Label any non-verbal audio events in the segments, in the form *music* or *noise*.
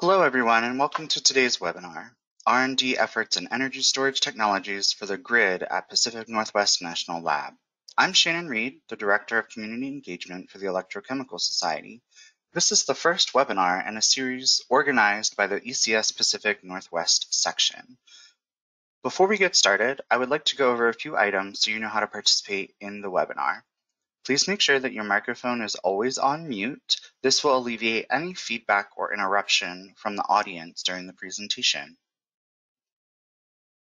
Hello, everyone, and welcome to today's webinar, R&D Efforts in Energy Storage Technologies for the Grid at Pacific Northwest National Lab. I'm Shannon Reed, the Director of Community Engagement for the Electrochemical Society. This is the first webinar in a series organized by the ECS Pacific Northwest section. Before we get started, I would like to go over a few items so you know how to participate in the webinar. Please make sure that your microphone is always on mute. This will alleviate any feedback or interruption from the audience during the presentation.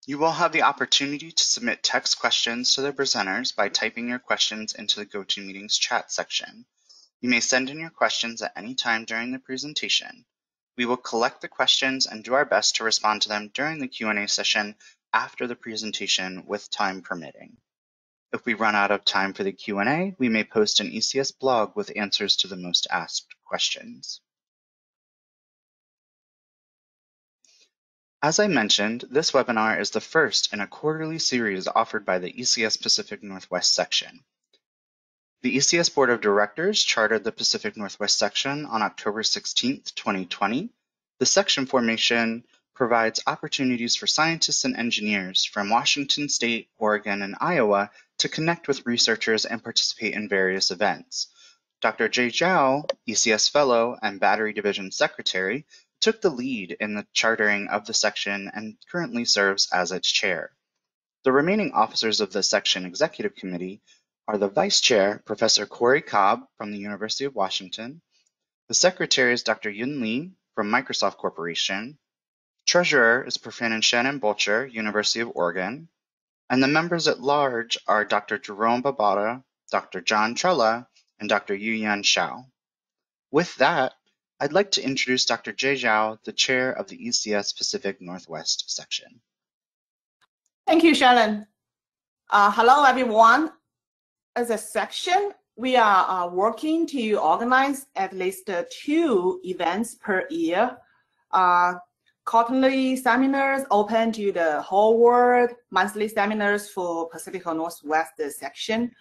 You will have the opportunity to submit text questions to the presenters by typing your questions into the GoToMeetings chat section. You may send in your questions at any time during the presentation. We will collect the questions and do our best to respond to them during the Q&A session after the presentation with time permitting. If we run out of time for the Q&A, we may post an ECS blog with answers to the most asked questions. As I mentioned, this webinar is the first in a quarterly series offered by the ECS Pacific Northwest section. The ECS Board of Directors chartered the Pacific Northwest section on October 16, 2020. The section formation provides opportunities for scientists and engineers from Washington State, Oregon, and Idaho to connect with researchers and participate in various events. Dr. Jie Xiao, ECS Fellow and Battery Division Secretary, took the lead in the chartering of the section and currently serves as its chair. The remaining officers of the section executive committee are the Vice Chair, Professor Corie Cobb from the University of Washington, the Secretary is Dr. Yun Lee from Microsoft Corporation, Treasurer is Professor Shannon Boettcher, University of Oregon, and the members at large are Dr. Jerome Babauta, Dr. John Trella, and Dr. Yuyan Shao. With that, I'd like to introduce Dr. Jie Xiao, the chair of the ECS Pacific Northwest section. Thank you, Shannon. Uh, hello, everyone. As a section, we are uh, working to organize at least uh, two events per year uh, quarterly seminars open to the whole world, monthly seminars for Pacific Northwest section.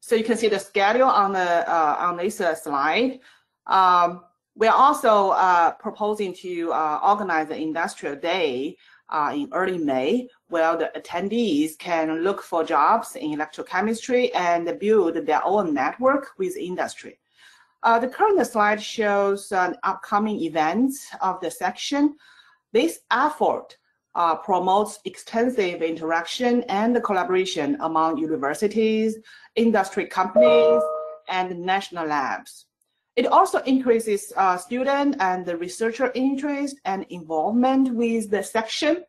So you can see the schedule on the uh, on this uh, slide. Um, we're also uh, proposing to uh, organize an industrial day uh, in early May, where the attendees can look for jobs in electrochemistry and build their own network with industry. Uh, the current slide shows upcoming events of the section. This effort uh, promotes extensive interaction and collaboration among universities, industry companies, and national labs. It also increases uh, student and researcher interest and involvement with the section.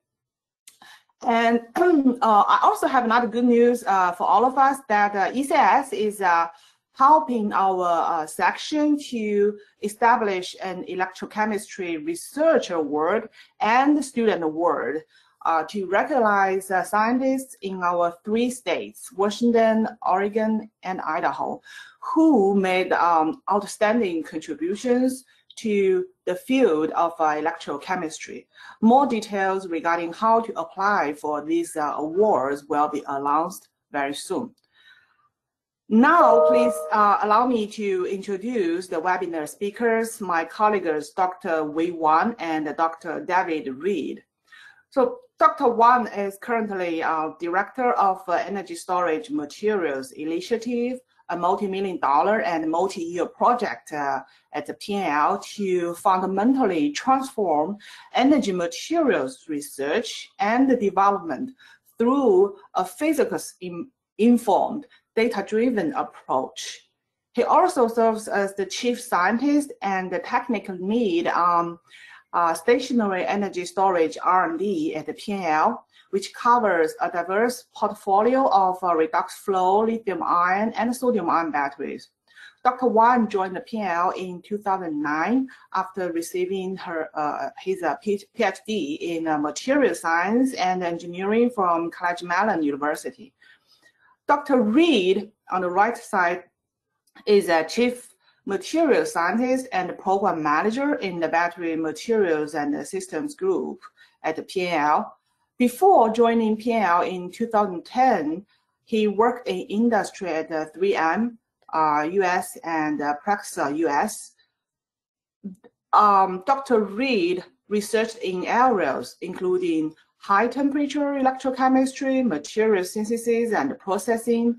And *clears throat* uh, I also have another good news uh, for all of us that uh, ECS is uh, helping our uh, section to establish an electrochemistry researcher world and student world uh, to recognize uh, scientists in our three states, Washington, Oregon, and Idaho, who made um, outstanding contributions to the field of uh, electrochemistry. More details regarding how to apply for these uh, awards will be announced very soon. Now, please uh, allow me to introduce the webinar speakers, my colleagues, Dr. Wei Wang and Dr. David Reed. So Dr. Wang is currently uh, Director of uh, Energy Storage Materials Initiative, a multi-million dollar and multi-year project uh, at the PNL to fundamentally transform energy materials research and development through a physics-informed data-driven approach. He also serves as the chief scientist and the technical lead on uh, stationary energy storage R&D at the PNL, which covers a diverse portfolio of uh, redox flow lithium-ion and sodium-ion batteries. Dr. Wang joined the PNL in 2009 after receiving her uh, his uh, PhD in uh, material science and engineering from Carnegie Mellon University. Dr. Reed on the right side is a chief material scientist and program manager in the battery materials and systems group at the PNL. Before joining PNL in 2010, he worked in industry at 3M uh, US and uh, Praxair US. um, Dr. Reed researched in areas including high temperature electrochemistry, material synthesis and processing,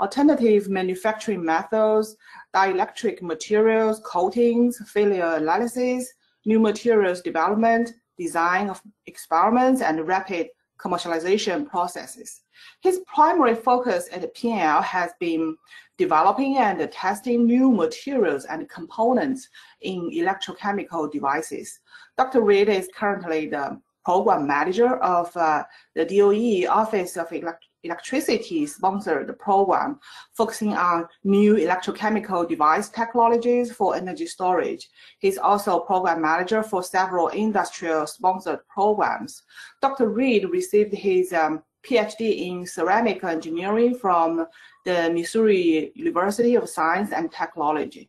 alternative manufacturing methods, dielectric materials, coatings, failure analysis, new materials development, design of experiments, and rapid commercialization processes. His primary focus at PNL has been developing and testing new materials and components in electrochemical devices. Dr. Reed is currently the program manager of uh, the DOE Office of Elect Electricity sponsored program focusing on new electrochemical device technologies for energy storage. He's also program manager for several industrial sponsored programs. Dr. Reed received his um, PhD in ceramic engineering from the Missouri University of Science and Technology.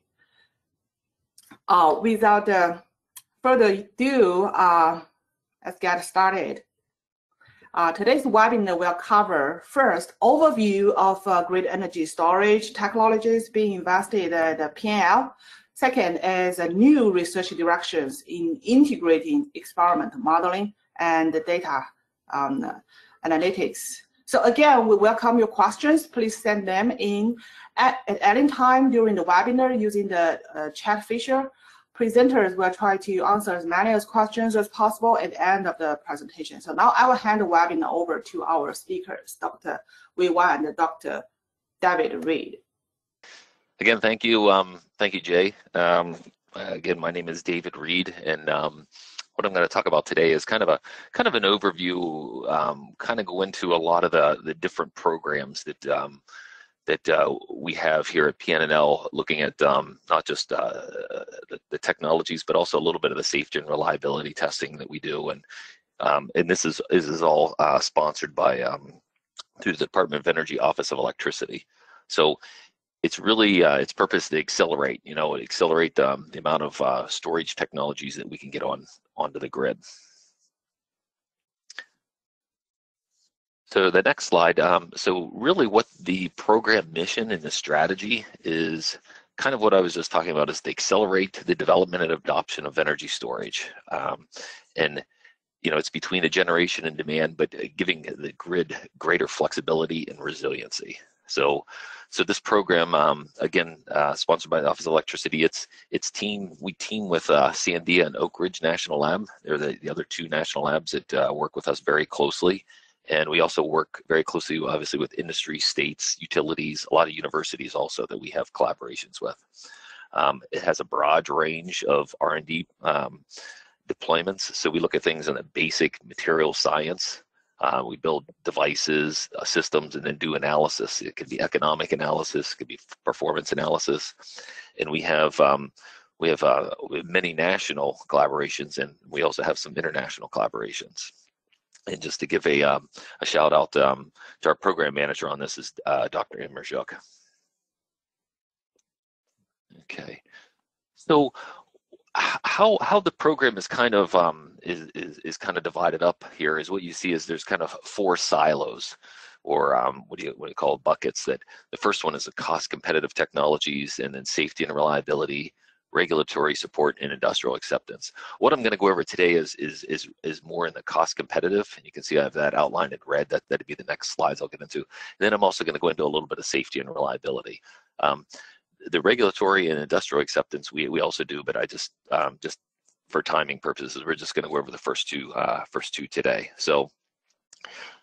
Uh, without uh, further ado, uh, let's get started. Uh, today's webinar will cover first overview of uh, grid energy storage technologies being invested at the PNL. Second is uh, new research directions in integrating experiment modeling and data um, analytics. So again, we welcome your questions. Please send them in at, at any time during the webinar using the uh, chat feature presenters will try to answer as many as questions as possible at the end of the presentation. So now I will hand the webinar over to our speakers, Dr. Wei Wang and Dr. David Reed. Again, thank you. Um, thank you, Jay. Um, again, my name is David Reed, and um, what I'm going to talk about today is kind of a kind of an overview, um, kind of go into a lot of the the different programs that um, that uh, we have here at PNNL looking at um, not just uh, the, the, technologies, but also a little bit of the safety and reliability testing that we do. And um, and this is this is all uh, sponsored by um, through the Department of Energy Office of Electricity. So it's really uh, its purpose to accelerate, you know, accelerate um, the amount of uh, storage technologies that we can get on onto the grid. So the next slide, um, so really what the program mission and the strategy is kind of what I was just talking about is to accelerate the development and adoption of energy storage. Um, and you know, it's between a generation and demand, but uh, giving the grid greater flexibility and resiliency. So, so this program, um, again, uh, sponsored by the Office of Electricity, it's it's team. We team with uh, Sandia and Oak Ridge National Lab. They're the, the other two national labs that uh, work with us very closely and we also work very closely, obviously, with industry, states, utilities, a lot of universities also that we have collaborations with. Um, it has a broad range of R&D um, deployments. So we look at things in the basic material science. Uh, we build devices, uh, systems, and then do analysis. It could be economic analysis, it could be performance analysis, and we have um, we have uh, many national collaborations, and we also have some international collaborations. And just to give a, um, a shout out um, to our program manager on this is uh, Dr. Imre Gyuk. Okay, so how how the program is kind of um, is, is is kind of divided up here is what you see is there's kind of four silos or um, what do you what do you call buckets that the first one is the cost competitive technologies and then safety and reliability regulatory support and industrial acceptance. What I'm going to go over today is is is is more in the cost competitive, and you can see I have that outlined in red. That that'd be the next slides I'll get into. And then I'm also going to go into a little bit of safety and reliability. Um, the regulatory and industrial acceptance we we also do, but I just um, just for timing purposes, we're just going to go over the first two uh, first two today. So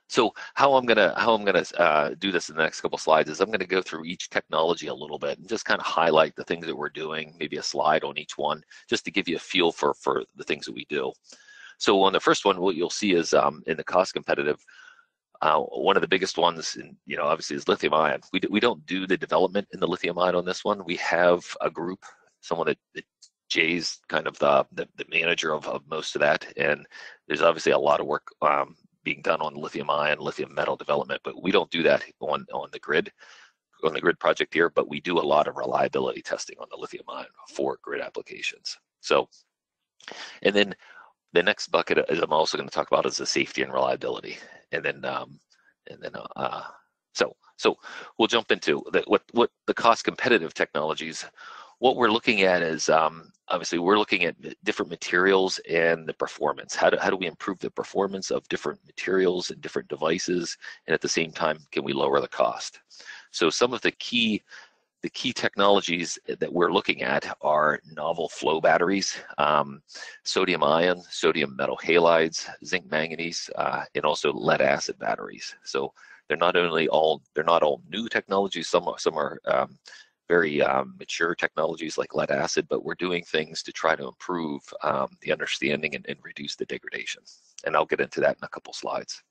so how I'm gonna how I'm gonna uh, do this in the next couple slides is I'm gonna go through each technology a little bit and just kind of highlight the things that we're doing, maybe a slide on each one, just to give you a feel for for the things that we do. So on the first one, what you'll see is um, in the cost competitive, uh, one of the biggest ones, in, you know, obviously is lithium ion. We, we don't do the development in the lithium ion on this one. We have a group, someone that, that Jay's kind of the, the, the manager of, of most of that. And there's obviously a lot of work um, being done on lithium ion, lithium metal development, but we don't do that on, on the grid, on the grid project here, but we do a lot of reliability testing on the lithium ion for grid applications. So, and then the next bucket is I'm also going to talk about is the safety and reliability. And then, um, and then, uh, so, so we'll jump into the, what, what the cost competitive technologies what we're looking at is um, obviously we're looking at different materials and the performance. How do, how do we improve the performance of different materials and different devices? And at the same time, can we lower the cost? So some of the key the key technologies that we're looking at are novel flow batteries, um, sodium ion, sodium metal halides, zinc manganese, uh, and also lead acid batteries. So they're not only all they're not all new technologies. Some some are um, very um, mature technologies like lead acid, but we're doing things to try to improve um, the understanding and, and, reduce the degradation. And I'll get into that in a couple slides.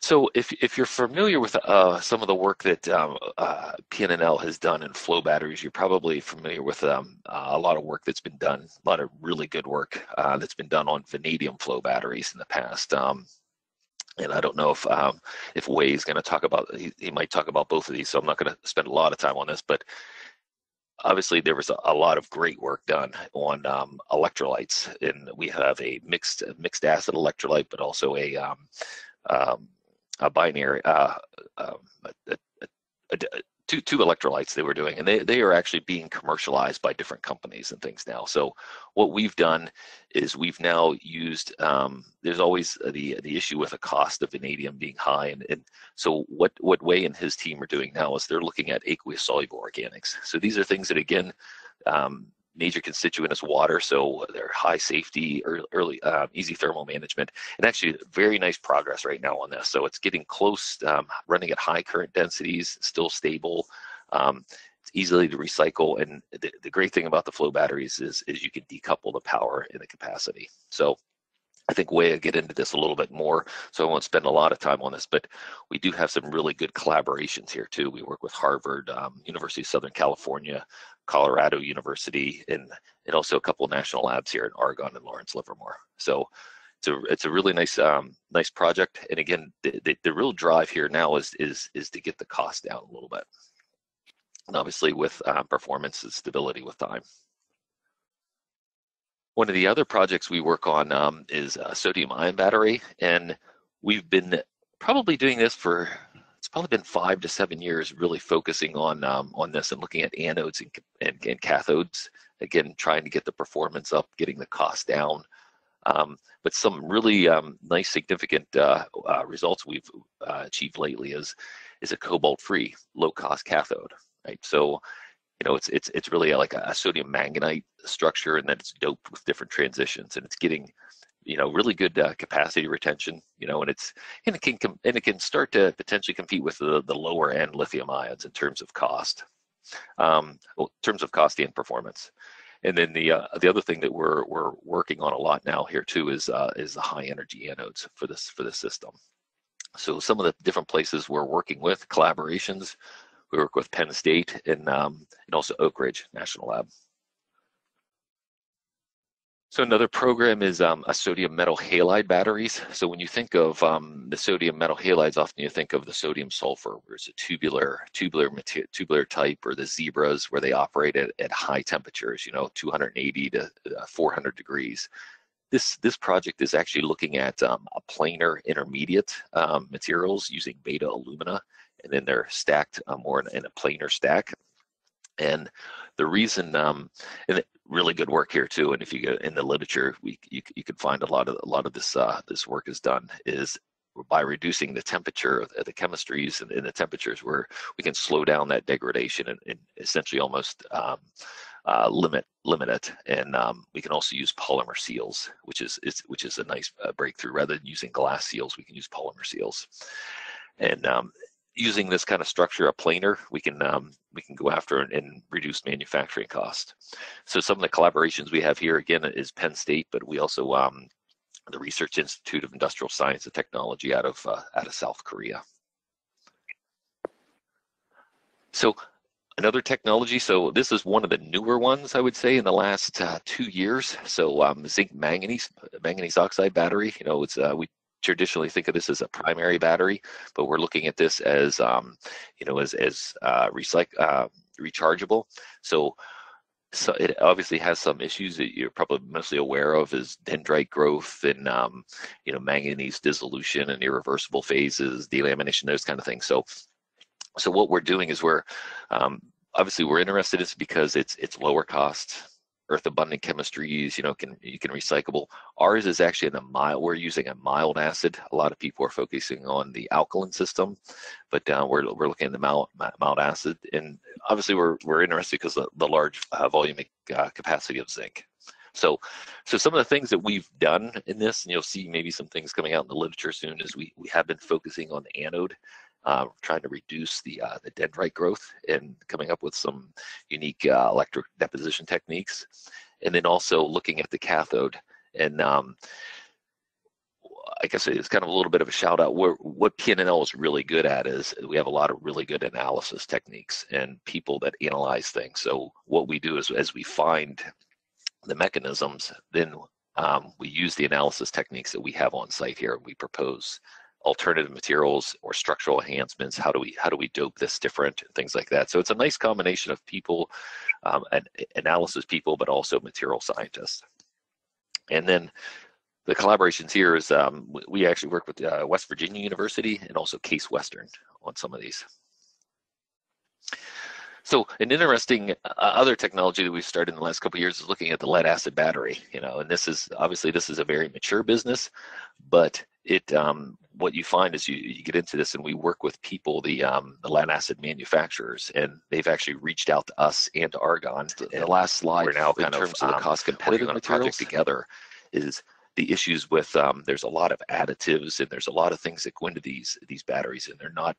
So if, if you're familiar with uh, some of the work that um, uh, PNNL has done in flow batteries, you're probably familiar with um, uh, a lot of work that's been done, a lot of really good work uh, that's been done on vanadium flow batteries in the past. And I don't know if um, if Wei is going to talk about he, he, might talk about both of these, so I'm not going to spend a lot of time on this. But obviously, there was a, a lot of great work done on um, electrolytes, and we have a mixed mixed acid electrolyte, but also a um, um a binary uh, um, a, a, two two electrolytes they were doing, and they they are actually being commercialized by different companies and things now. So what we've done is we've now used. Um, there's always the the issue with the cost of vanadium being high, and, and so what what Wei and his team are doing now is they're looking at aqueous soluble organics. So these are things that again. Um, major constituent is water, so they're high safety, early, uh, easy thermal management, and actually very nice progress right now on this. So it's getting close, um, running at high current densities, still stable. Um, it's easily to recycle, and the, the great thing about the flow batteries is, is you can decouple the power and the capacity. So I think Wei will get into this a little bit more, so I won't spend a lot of time on this, but we do have some really good collaborations here too. We work with Harvard, um, University of Southern California, Colorado University, and, and also a couple national labs here in Argonne and Lawrence Livermore. So it's a, it's a really nice um, nice project. And again, the, the, the real drive here now is, is, is to get the cost down a little bit. And obviously with um, performance and stability with time. One of the other projects we work on um, is a sodium ion battery, and we've been probably doing this for probably been five to seven years, really focusing on um, on this and looking at anodes and, and, and, cathodes. Again, trying to get the performance up, getting the cost down. Um, but some really um, nice, significant uh, uh, results we've uh, achieved lately is is a cobalt-free, low-cost cathode. Right, so you know, it's it's it's really like a, sodium manganite structure, and then it's doped with different transitions, and it's getting, you know, really good uh, capacity retention. You know, and it's and it can and it can start to potentially compete with the the lower end lithium ions in terms of cost, um, well, in terms of cost and performance. And then the uh, the other thing that we're we're working on a lot now here too is uh, is the high energy anodes for this for this system. So some of the different places we're working with collaborations we work with Penn State and, um, and also Oak Ridge National Lab. So another program is um, a sodium metal halide batteries. So when you think of um, the sodium metal halides, often you think of the sodium sulfur, where it's a tubular, tubular, tubular type, or the zebras, where they operate at, at high temperatures, you know, 280 to uh, 400 degrees. This this project is actually looking at um, a planar intermediate um, materials using beta alumina and then they're stacked more in, in, a planar stack. And the reason, um, and really good work here too. And if you go in the literature, we you, you can find a lot of a lot of this uh, this work is done is by reducing the temperature of the chemistries and, and the temperatures where we can slow down that degradation and, and essentially almost um, uh, limit limit it. And um, we can also use polymer seals, which is, is which is a nice uh, breakthrough. Rather than using glass seals, we can use polymer seals. And um, using this kind of structure, a planar, we can um, we can go after and, and, reduce manufacturing cost. So some of the collaborations we have here again is Penn State, but we also um, the Research Institute of Industrial Science and Technology out of uh, out of South Korea. So another technology. So this is one of the newer ones I would say in the last uh, two years. So um, zinc manganese manganese oxide battery. You know, it's uh, we traditionally think of this as a primary battery, but we're looking at this as, um, you know, as, as uh, recycle, uh, rechargeable. So, so it obviously has some issues that you're probably mostly aware of is dendrite growth and, um, you know, manganese dissolution and irreversible phases, delamination, those kind of things. So So what we're doing is we're um, obviously we're interested in is because it's it's lower cost, earth abundant chemistries. You know, can you can recyclable. Ours is actually in a mild. We're using a mild acid. A lot of people are focusing on the alkaline system, but uh, we're we're looking at the mild mild acid, and obviously we're we're interested because the the large uh, volumic uh, capacity of zinc. So, so some of the things that we've done in this, and you'll see maybe some things coming out in the literature soon, is we, we have been focusing on the anode, uh, trying to reduce the uh, the dendrite growth and coming up with some unique uh, electric deposition techniques, and then also looking at the cathode. And um, I guess it's kind of a little bit of a shout out. We're, what PNNL is really good at is we have a lot of really good analysis techniques and people that analyze things. So what we do is as we find the mechanisms, then um, we use the analysis techniques that we have on site here. And we propose alternative materials or structural enhancements. How do we how do we dope this different? Things like that. So it's a nice combination of people, um, and analysis people, but also material scientists. And then the collaborations here is um, we actually work with uh, West Virginia University and also Case Western on some of these. So an interesting uh, other technology that we've started in the last couple years is looking at the lead acid battery. You know, and this is obviously this is a very mature business, but it um, what you find is you, you get into this and we work with people, the um, the lead acid manufacturers, and they've actually reached out to us and to Argonne. And the last slide, we're now kind in terms of, of the um, cost competitive on a project together, is the issues with um, there's a lot of additives and there's a lot of things that go into these these batteries and they're not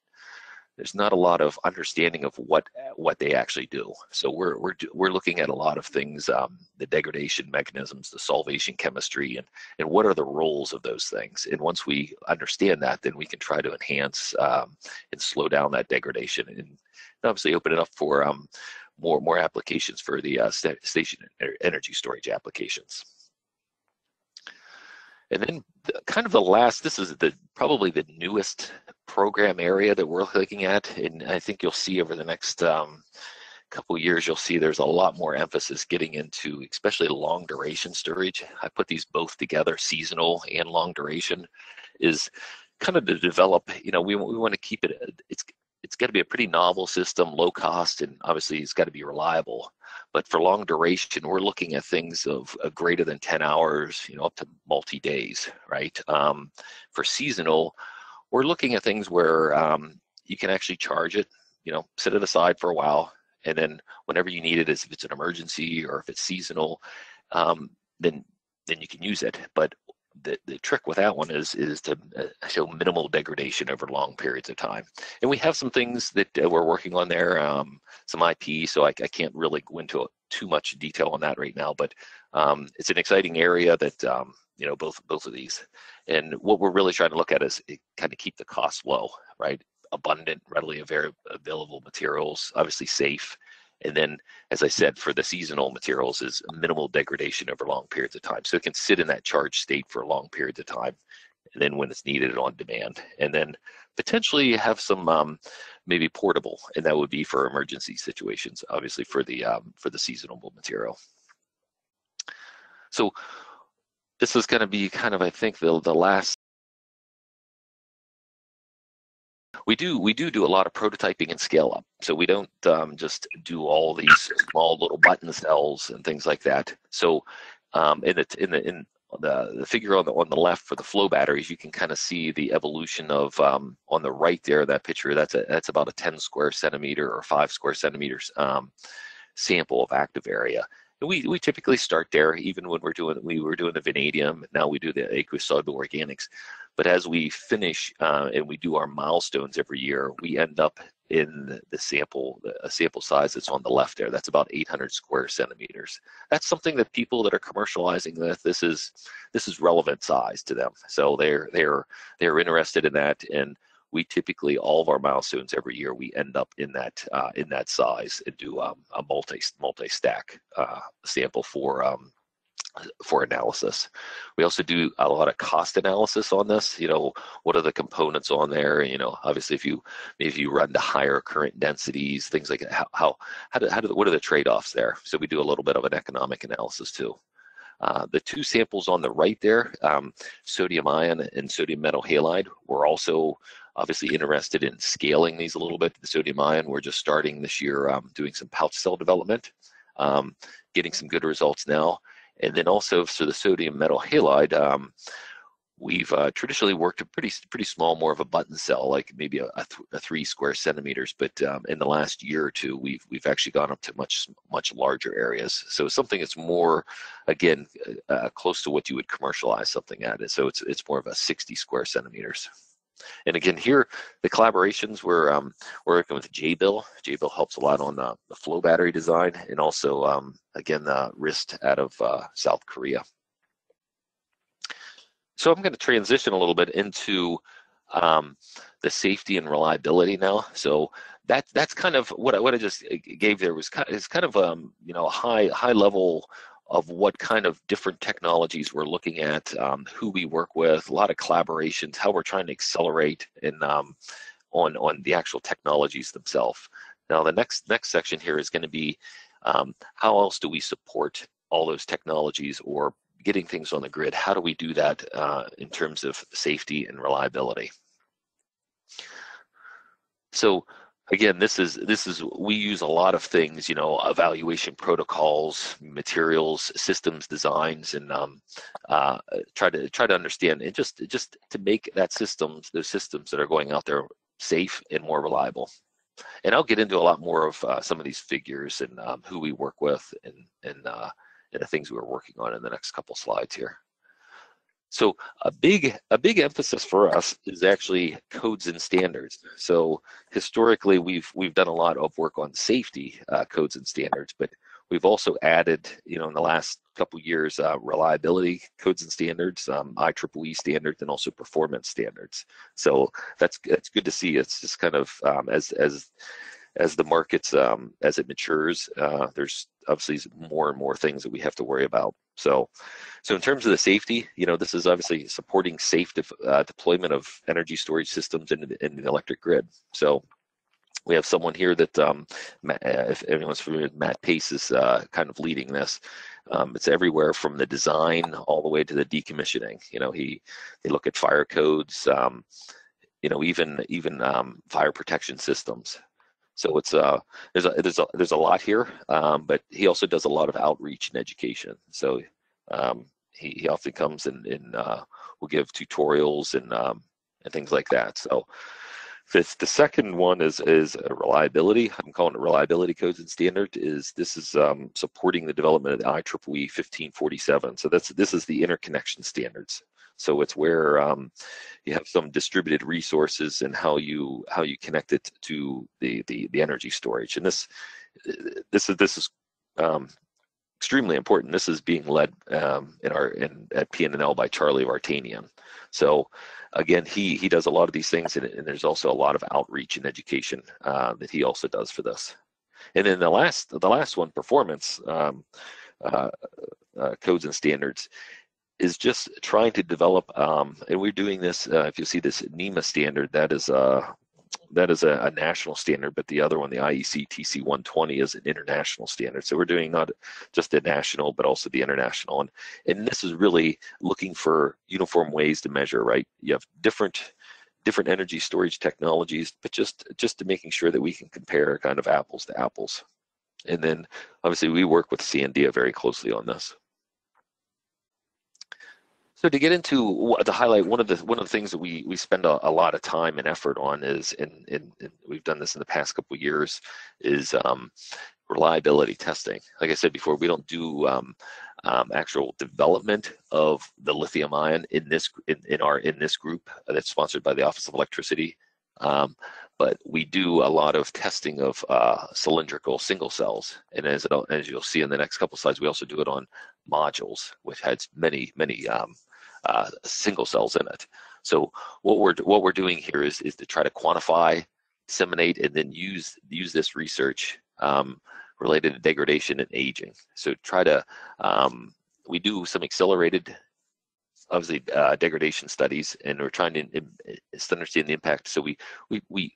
there's not a lot of understanding of what what they actually do. So we're we're we're looking at a lot of things, um, the degradation mechanisms, the solvation chemistry, and and what are the roles of those things. And once we understand that, then we can try to enhance um, and slow down that degradation, and obviously open it up for um, more more applications for the uh, st station energy storage applications. And then the, kind of the last, this is the probably the newest program area that we're looking at. And I think you'll see over the next um, couple years, you'll see there's a lot more emphasis getting into especially long duration storage. I put these both together, seasonal and long duration, is kind of to develop, you know, we, we want to keep it, it's it's got to be a pretty novel system, low cost, and obviously it's got to be reliable. But for long duration, we're looking at things of, of greater than 10 hours, you know, up to multi days, right? Um, for seasonal, we're looking at things where um, you can actually charge it, you know, set it aside for a while, and then whenever you need it, if it's an emergency or if it's seasonal, um, then then you can use it. But the, the trick with that one is is to uh, show minimal degradation over long periods of time. And we have some things that uh, we're working on there, um, some IP, so I, I, can't really go into too much detail on that right now, but um, it's an exciting area that, um, you know, both both of these. And what we're really trying to look at is kind of keep the cost low, right? Abundant, readily available materials, obviously safe, and then, as I said, for the seasonal materials is minimal degradation over long periods of time. So it can sit in that charged state for long periods of time. And then when it's needed on demand. And then potentially have some um, maybe portable, and that would be for emergency situations, obviously for the um, for the seasonal material. So this is going to be kind of, I think, the, the last we do we do do a lot of prototyping and scale up. So we don't um, just do all these small little button cells and things like that. So um, in the in the in the, the figure on the on the left for the flow batteries, you can kind of see the evolution of um, on the right there that picture. That's a that's about a 10 square centimeter or five square centimeters um, sample of active area. And we we typically start there, even when we're doing we were doing the vanadium. Now we do the aqueous soluble organics. But as we finish uh, and we do our milestones every year, we end up in the sample, a sample size that's on the left there. That's about 800 square centimeters. That's something that people that are commercializing this, this is this is relevant size to them. So they're they're they're interested in that, and we typically all of our milestones every year we end up in that uh, in that size and do um, a multi multi stack uh, sample for um, for analysis. We also do a lot of cost analysis on this. You know, what are the components on there? You know, obviously, if you if you run to higher current densities, things like how how how do, how do what are the trade offs there? So we do a little bit of an economic analysis too. Uh, the two samples on the right there, um, sodium ion and sodium metal halide, we're also obviously interested in scaling these a little bit. The sodium ion, we're just starting this year um, doing some pouch cell development, um, getting some good results now. And then also for the sodium metal halide, um, we've uh, traditionally worked a pretty pretty small, more of a button cell, like maybe a, a, th a three square centimeters. But um, in the last year or two, we've we've actually gone up to much much larger areas. So something that's more, again, uh, uh close to what you would commercialize something at. So it's it's more of a 60 square centimeters. And again, here the collaborations we're um, working with Jabil. Jabil helps a lot on the flow battery design, and also um, again uh, RIST out of uh, South Korea. So I'm going to transition a little bit into um, the safety and reliability now. So that that's kind of what I, what I just uh, gave there was kind of, is kind of um, you know a high high level of what kind of different technologies we're looking at, um, who we work with, a lot of collaborations, how we're trying to accelerate in um, on on the actual technologies themselves. Now the next next section here is going to be um, how else do we support all those technologies or getting things on the grid? How do we do that uh, in terms of safety and reliability? So again, this is this is we use a lot of things, you know, evaluation protocols, materials, systems designs, and um, uh, try to try to understand and just just to make that systems those systems that are going out there safe and more reliable. And I'll get into a lot more of uh, some of these figures and um, who we work with and and uh, and the things we're working on in the next couple slides here. So a big a big emphasis for us is actually codes and standards. So historically, we've we've done a lot of work on safety uh, codes and standards, but we've also added, you know, in the last couple years, uh, reliability codes and standards, um, IEEE standards, and also performance standards. So that's that's good to see. It's just kind of um, as as as the markets um, as it matures, uh, there's obviously more and more things that we have to worry about. So, so in terms of the safety, you know, this is obviously supporting safe uh, deployment of energy storage systems in, in the electric grid. So we have someone here that, um, uh, if anyone's familiar, Matt Paiss is uh, kind of leading this. Um, it's everywhere from the design all the way to the decommissioning. You know, he they look at fire codes, um, you know, even even um, fire protection systems. So it's uh, there's a there's a there's a lot here, um, but he also does a lot of outreach and education. So um, he, he often comes and, and uh, will give tutorials and um, and things like that. So this, the second one is is reliability. I'm calling it reliability codes and standard. Is this is um, supporting the development of the IEEE 1547. So that's this is the interconnection standards. So it's where um, you have some distributed resources and how you how you connect it to the the, the energy storage. And this this is this is um, extremely important. This is being led um, in our in at PNNL by Charlie Vartanian. So again, he he does a lot of these things, and, and there's also a lot of outreach and education uh, that he also does for this. And then the last the last one, performance. Um, uh, uh, codes and standards is just trying to develop, um, and we're doing this, uh, if you see this NEMA standard, that is a, that is a, a, national standard, but the other one, the IEC TC 120 is an international standard. So we're doing not just the national, but also the international. And, and this is really looking for uniform ways to measure, right? You have different different energy storage technologies, but just just to making sure that we can compare kind of apples to apples. And then obviously we work with Sandia very closely on this. So to get into to highlight one of the one of the things that we we spend a, a lot of time and effort on is and, and we've done this in the past couple of years is um, reliability testing. Like I said before, we don't do um, um, actual development of the lithium ion in this in, in our in this group that's sponsored by the Office of Electricity. Um, but we do a lot of testing of uh, cylindrical single cells. And as, it, as you'll see in the next couple slides, we also do it on modules, which has many, many um, uh, single cells in it. So what we're what we're doing here is is to try to quantify, disseminate, and then use use this research um, related to degradation and aging. So try to um, we do some accelerated obviously uh, degradation studies, and we're trying to understand the impact. So we we we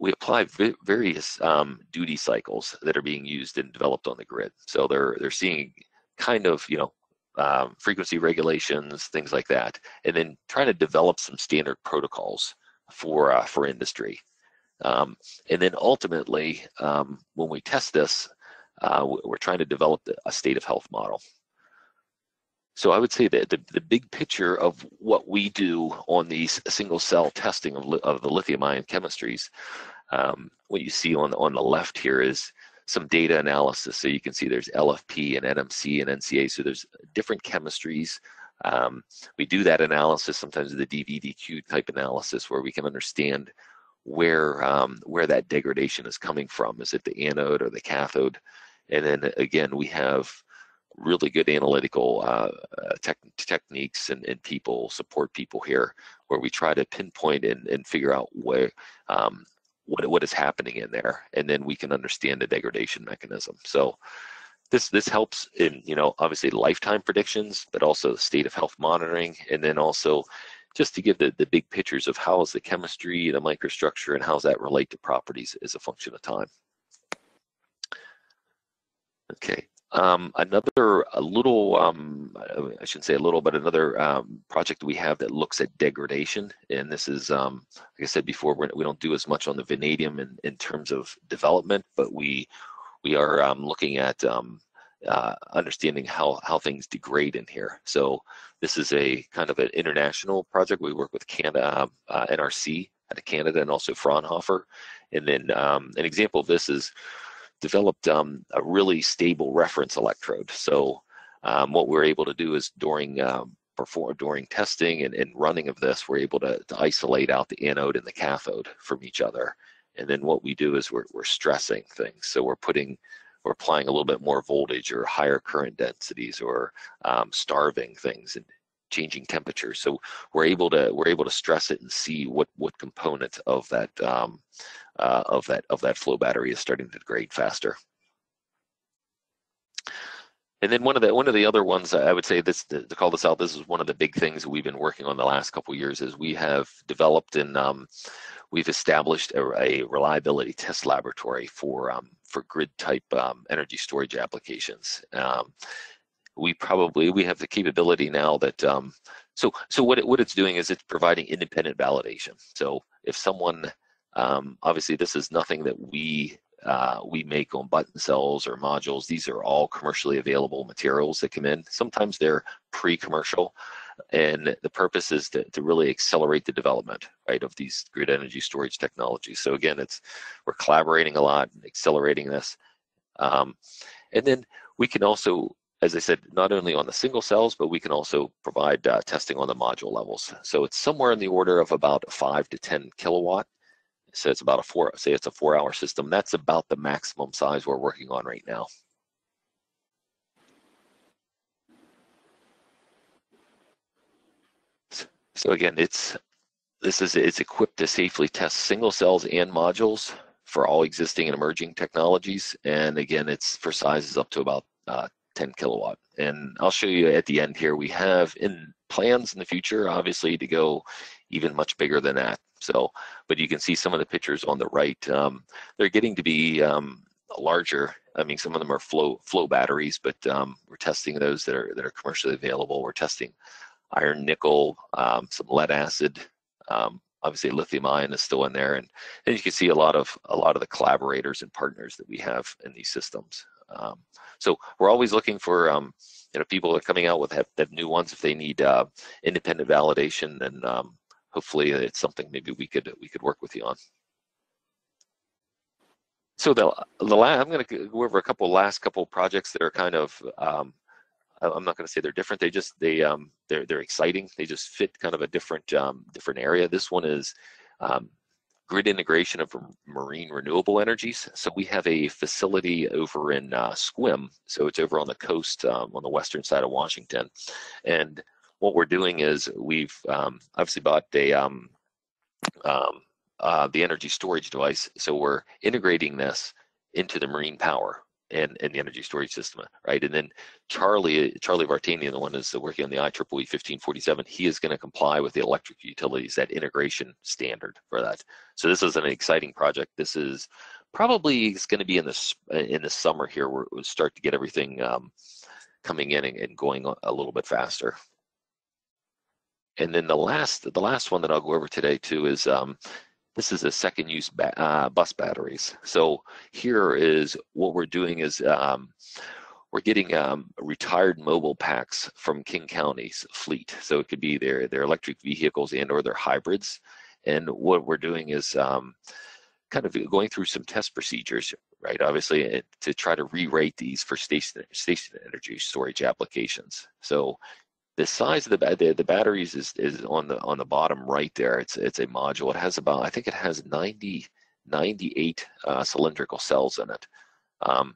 we apply various um, duty cycles that are being used and developed on the grid. So they're they're seeing kind of you know um, frequency regulations, things like that, and then trying to develop some standard protocols for uh, for industry. Um, and then ultimately, um, when we test this, uh, we're trying to develop a state of health model. So I would say that the, the big picture of what we do on these single cell testing of, of the lithium ion chemistries, um, what you see on, on the left here is some data analysis. So you can see there's LFP and NMC and NCA. So there's different chemistries. Um, we do that analysis, sometimes the DVDQ type analysis, where we can understand where um, where that degradation is coming from. Is it the anode or the cathode? And then again, we have really good analytical uh, uh tech, techniques and, and, people support people here where we try to pinpoint and, and figure out where um, what, what is happening in there. And then we can understand the degradation mechanism. So this this helps in you know obviously lifetime predictions but also state of health monitoring. And then also just to give the, the big pictures of how is the chemistry the microstructure and how does that relate to properties as a function of time. Okay um, another, a little, um, I shouldn't say a little, but another um, project we have that looks at degradation. And this is, um, like I said before, we're, we do not do as much on the vanadium in, in terms of development, but we we are um, looking at um, uh, understanding how, how things degrade in here. So this is a kind of an international project. We work with Canada, uh, NRC out of Canada and also Fraunhofer. And then an example of this is developed um, a really stable reference electrode. So um, what we're able to do is during um, before during testing and, and, running of this, we're able to, to, isolate out the anode and the cathode from each other. And then what we do is we're, we're stressing things. So we're putting, we're applying a little bit more voltage or higher current densities or um, starving things and changing temperature. So we're able to we're able to stress it and see what what component of that um, uh, of that of that flow battery is starting to degrade faster. And then one of the one of the other ones I would say this to, to call this out. This is one of the big things that we've been working on the last couple years. Is we have developed and um, we've established a, a, reliability test laboratory for um, for grid type um, energy storage applications. We probably we have the capability now that um, so so what it, what it's doing is it's providing independent validation. So if someone um, obviously, this is nothing that we uh, we make on button cells or modules. These are all commercially available materials that come in. Sometimes they're pre-commercial, and the purpose is to, to really accelerate the development, right, of these grid energy storage technologies. So again, it's we're collaborating a lot, and accelerating this, um, and then we can also as I said, not only on the single cells, but we can also provide uh, testing on the module levels. So it's somewhere in the order of about five to 10 kilowatt so it's about a four, say it's a four hour system. That's about the maximum size we're working on right now. So again, it's this is it's equipped to safely test single cells and modules for all existing and emerging technologies. And again, it's for sizes up to about uh, 10 kilowatt. And I'll show you at the end here, we have in plans in the future, obviously, to go even much bigger than that. So, but you can see some of the pictures on the right. Um, they're getting to be um, larger. I mean, some of them are flow flow batteries, but um, we're testing those that are that are commercially available. We're testing iron, nickel, um, some lead acid. Um, obviously, lithium ion is still in there, and then you can see a lot of a lot of the collaborators and partners that we have in these systems. Um, so we're always looking for you know people are coming out with have, have new ones if they need uh, independent validation and um, hopefully it's something maybe we could we could work with you on. So the the last, I'm going to go over a couple last couple projects that are kind of um, I'm not going to say they're different. They just they um, they're they're exciting. They just fit kind of a different um, different area. This one is um, grid integration of marine renewable energies. So we have a facility over in uh, Sequim. So it's over on the coast um, on the western side of Washington, and what we're doing is we've um, obviously bought a um, um, uh, the energy storage device. So we're integrating this into the marine power and, and the energy storage system, right? And then Charlie Charlie Vartanian, the one that's working on the IEEE 1547, he is going to comply with the electric utilities, that integration standard for that. So this is an exciting project. This is probably it's going to be in this in the summer here where we'll start to get everything um, coming in and, and going a little bit faster. And then the last, the last one that I'll go over today too is um, this is a second use ba uh, bus batteries. So here is what we're doing is um, we're getting um, retired mobile packs from King County's fleet. So it could be their, their electric vehicles and or their hybrids. And what we're doing is um, kind of going through some test procedures, right? Obviously, eh, to try to re-rate these for station, station energy storage applications. So the size of the, the the batteries is is on the on the bottom right there. It's it's a module. It has about I think it has 90 98 uh, cylindrical cells in it. Um,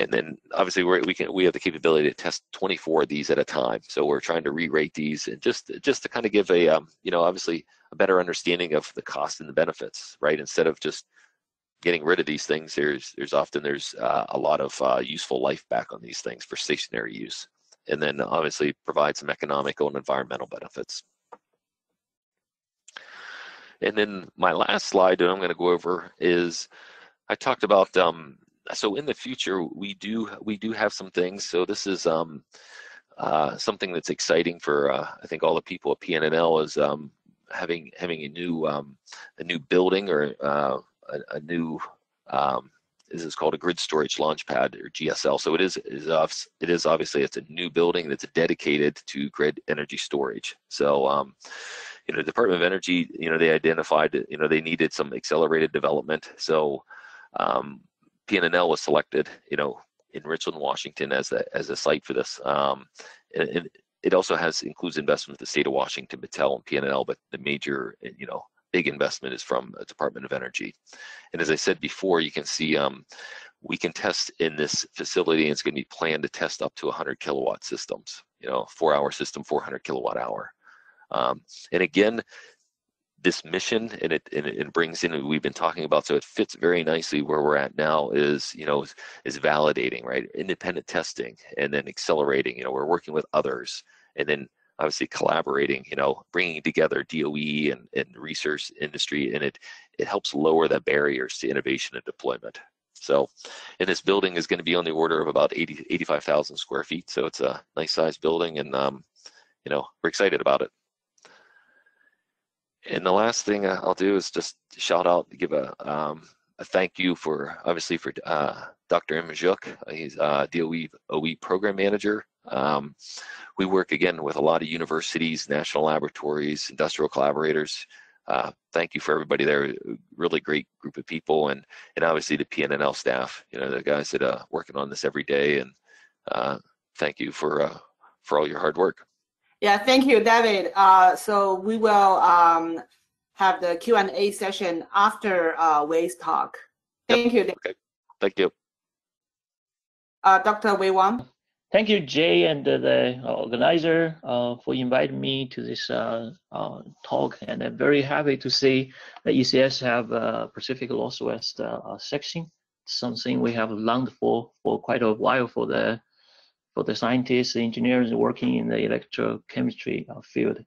and then obviously we we can we have the capability to test 24 of these at a time. So we're trying to re-rate these and just just to kind of give a um, you know obviously a better understanding of the cost and the benefits, right? Instead of just getting rid of these things, there's there's often there's uh, a lot of uh, useful life back on these things for stationary use, and then obviously provide some economical and environmental benefits. And then my last slide that I'm going to go over is I talked about um, so in the future we do we do have some things. So this is um, uh, something that's exciting for uh, I think all the people at PNNL is um, having having a new um, a new building or uh, a, a, new um, this is called a grid storage launch pad or GSL. So it is is it is obviously it's a new building that's dedicated to grid energy storage. So um, you know, Department of Energy, you know, they identified you know they needed some accelerated development. So um, PNNL was selected, you know, in Richland, Washington as a as a site for this. Um, and, and, it also has includes investment from the state of Washington, Battelle, and PNNL, but the major, you know, big investment is from the Department of Energy. And as I said before, you can see um, we can test in this facility, and it's going to be planned to test up to 100 kilowatt systems. You know, four-hour system, 400 kilowatt hour. Um, and again, this mission and it, and it brings in we've been talking about so it fits very nicely where we're at now is you know is, is validating right independent testing and then accelerating you know we're working with others and then obviously collaborating you know bringing together doe and, and research industry and it it helps lower the barriers to innovation and deployment so and this building is going to be on the order of about 80 85000 square feet so it's a nice sized building and um, you know we're excited about it and the last thing I'll do is just shout out, give a, um, a thank you for obviously for uh, Dr. Imre Gyuk. He's uh, DOE OE program manager. Um, we work again with a lot of universities, national laboratories, industrial collaborators. Uh, thank you for everybody there. Really great group of people, and and obviously the PNNL staff. You know the guys that are working on this every day, and uh, thank you for uh, for all your hard work. Yeah, thank you, David. Uh, so we will um, have the Q&A session after uh, Wei's talk. Thank yep. you. David. Okay. Thank you. Uh, Dr. Wei Wang. Thank you, Jay, and the organizer uh, for inviting me to this uh, uh, talk. And I'm very happy to see that ECS have a Pacific Northwest uh, section, something we have longed for for quite a while for the for the scientists, the engineers working in the electrochemistry uh, field.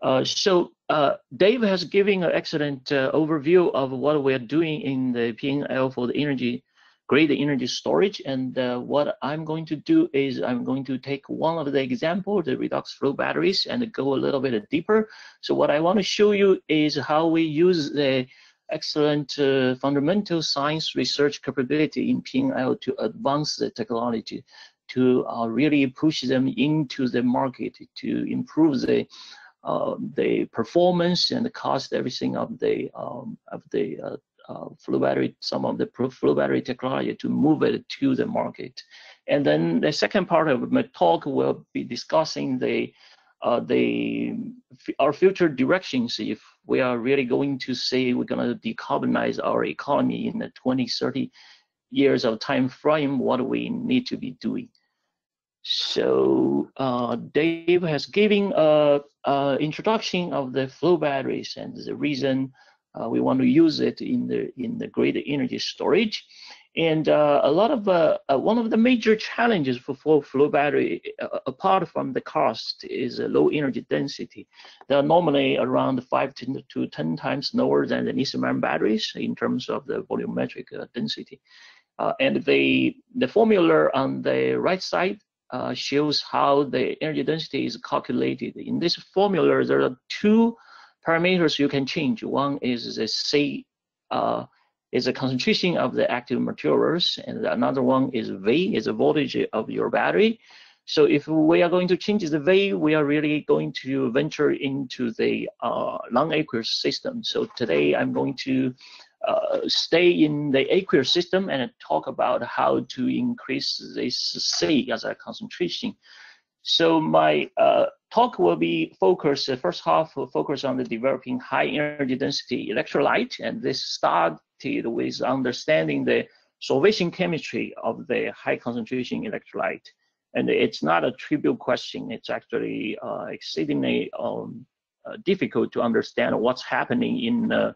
Uh, so uh, Dave has given an excellent uh, overview of what we're doing in the PNL for the energy, grid energy storage. And uh, what I'm going to do is I'm going to take one of the example, the redox flow batteries, and go a little bit deeper. So what I want to show you is how we use the excellent uh, fundamental science research capability in PNL to advance the technology to uh, really push them into the market to improve the uh, the performance and the cost everything of the um, of the uh, uh, flow battery, some of the flow battery technology to move it to the market. And then the second part of my talk will be discussing the uh, the our future directions if we are really going to say we're going to decarbonize our economy in the 20, 30 years of time frame, what we need to be doing. So uh, Dave has given a, a, introduction of the flow batteries and the reason uh, we want to use it in the in the grid energy storage. And uh, a lot of uh, uh, one of the major challenges for flow, flow battery, uh, apart from the cost, is low energy density. They're normally around five to, ten times lower than the lithium-ion batteries in terms of the volumetric density. and the the formula on the right side uh, shows how the energy density is calculated. In this formula, there are two parameters you can change. One is the C, uh, is the concentration of the active materials, and another one is V, is the voltage of your battery. So if we are going to change the V, we are really going to venture into the uh, non-aqueous system. So today I'm going to uh, stay in the aqueous system and talk about how to increase this C as a concentration. So my uh, talk will be focused, the first half will focus on the developing high energy density electrolyte, and this started with understanding the solvation chemistry of the high concentration electrolyte. And it's not a trivial question, it's actually uh, exceedingly um, uh, difficult to understand what's happening in uh,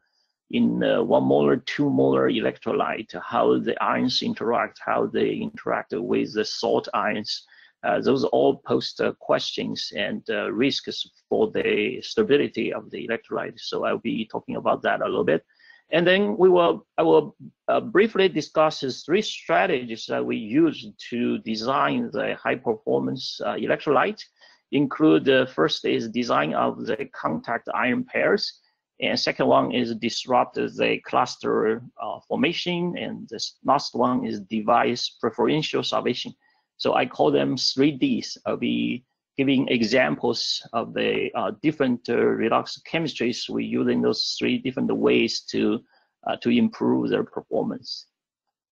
in uh, one molar, two molar electrolyte, how the ions interact, how they interact with the salt ions. Uh, those all pose uh, questions and uh, risks for the stability of the electrolyte. So I'll be talking about that a little bit. And then we will, I will uh, briefly discuss three strategies that we use to design the high performance uh, electrolyte. Include the first is design of the contact ion pairs. And second one is disrupt the cluster uh, formation. And the last one is device preferential solvation. So I call them 3Ds. I'll be giving examples of the uh, different uh, redox chemistries we use in those three different ways to, uh, to improve their performance.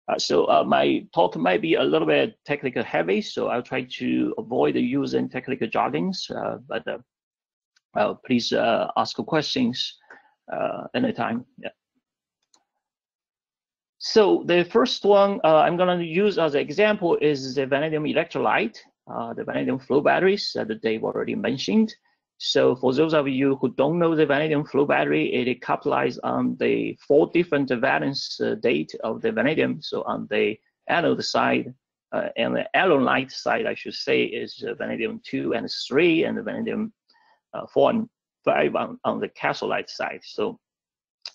Uh, so uh, my talk might be a little bit technical heavy, so I'll try to avoid using technical jargons, uh, but please ask questions anytime. Yeah. So the first one uh, I'm going to use as an example is the vanadium electrolyte, uh, the vanadium flow batteries that Dave already mentioned. So for those of you who don't know the vanadium flow battery, it capitalizes on the four different valence uh, date of the vanadium. So on the anode side, uh, and the anolyte side, I should say, is vanadium 2 and 3, and the vanadium uh, 4 and 5 on, on the catholyte side. So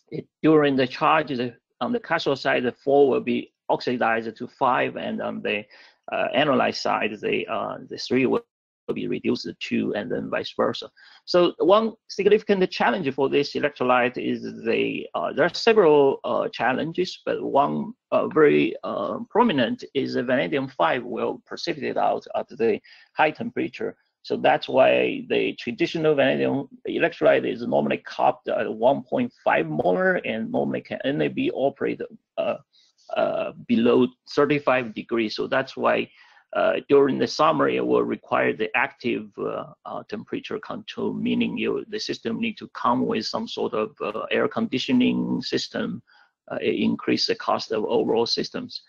it, during the charge, the on the cathode side, the four will be oxidized to five, and on the uh, anolyte side, the uh, the three will be reduced to two, and then vice versa. So one significant challenge for this electrolyte is the uh, there are several uh, challenges, but one uh, very uh, prominent is the vanadium five will precipitate out at the high temperature. So that's why the traditional vanadium electrolyte is normally capped at 1.5 molar and normally can only be operated uh, uh, below 35 degrees. So that's why uh, during the summer it will require the active uh, uh, temperature control, meaning you, the system need to come with some sort of uh, air conditioning system, it increase the cost of overall systems.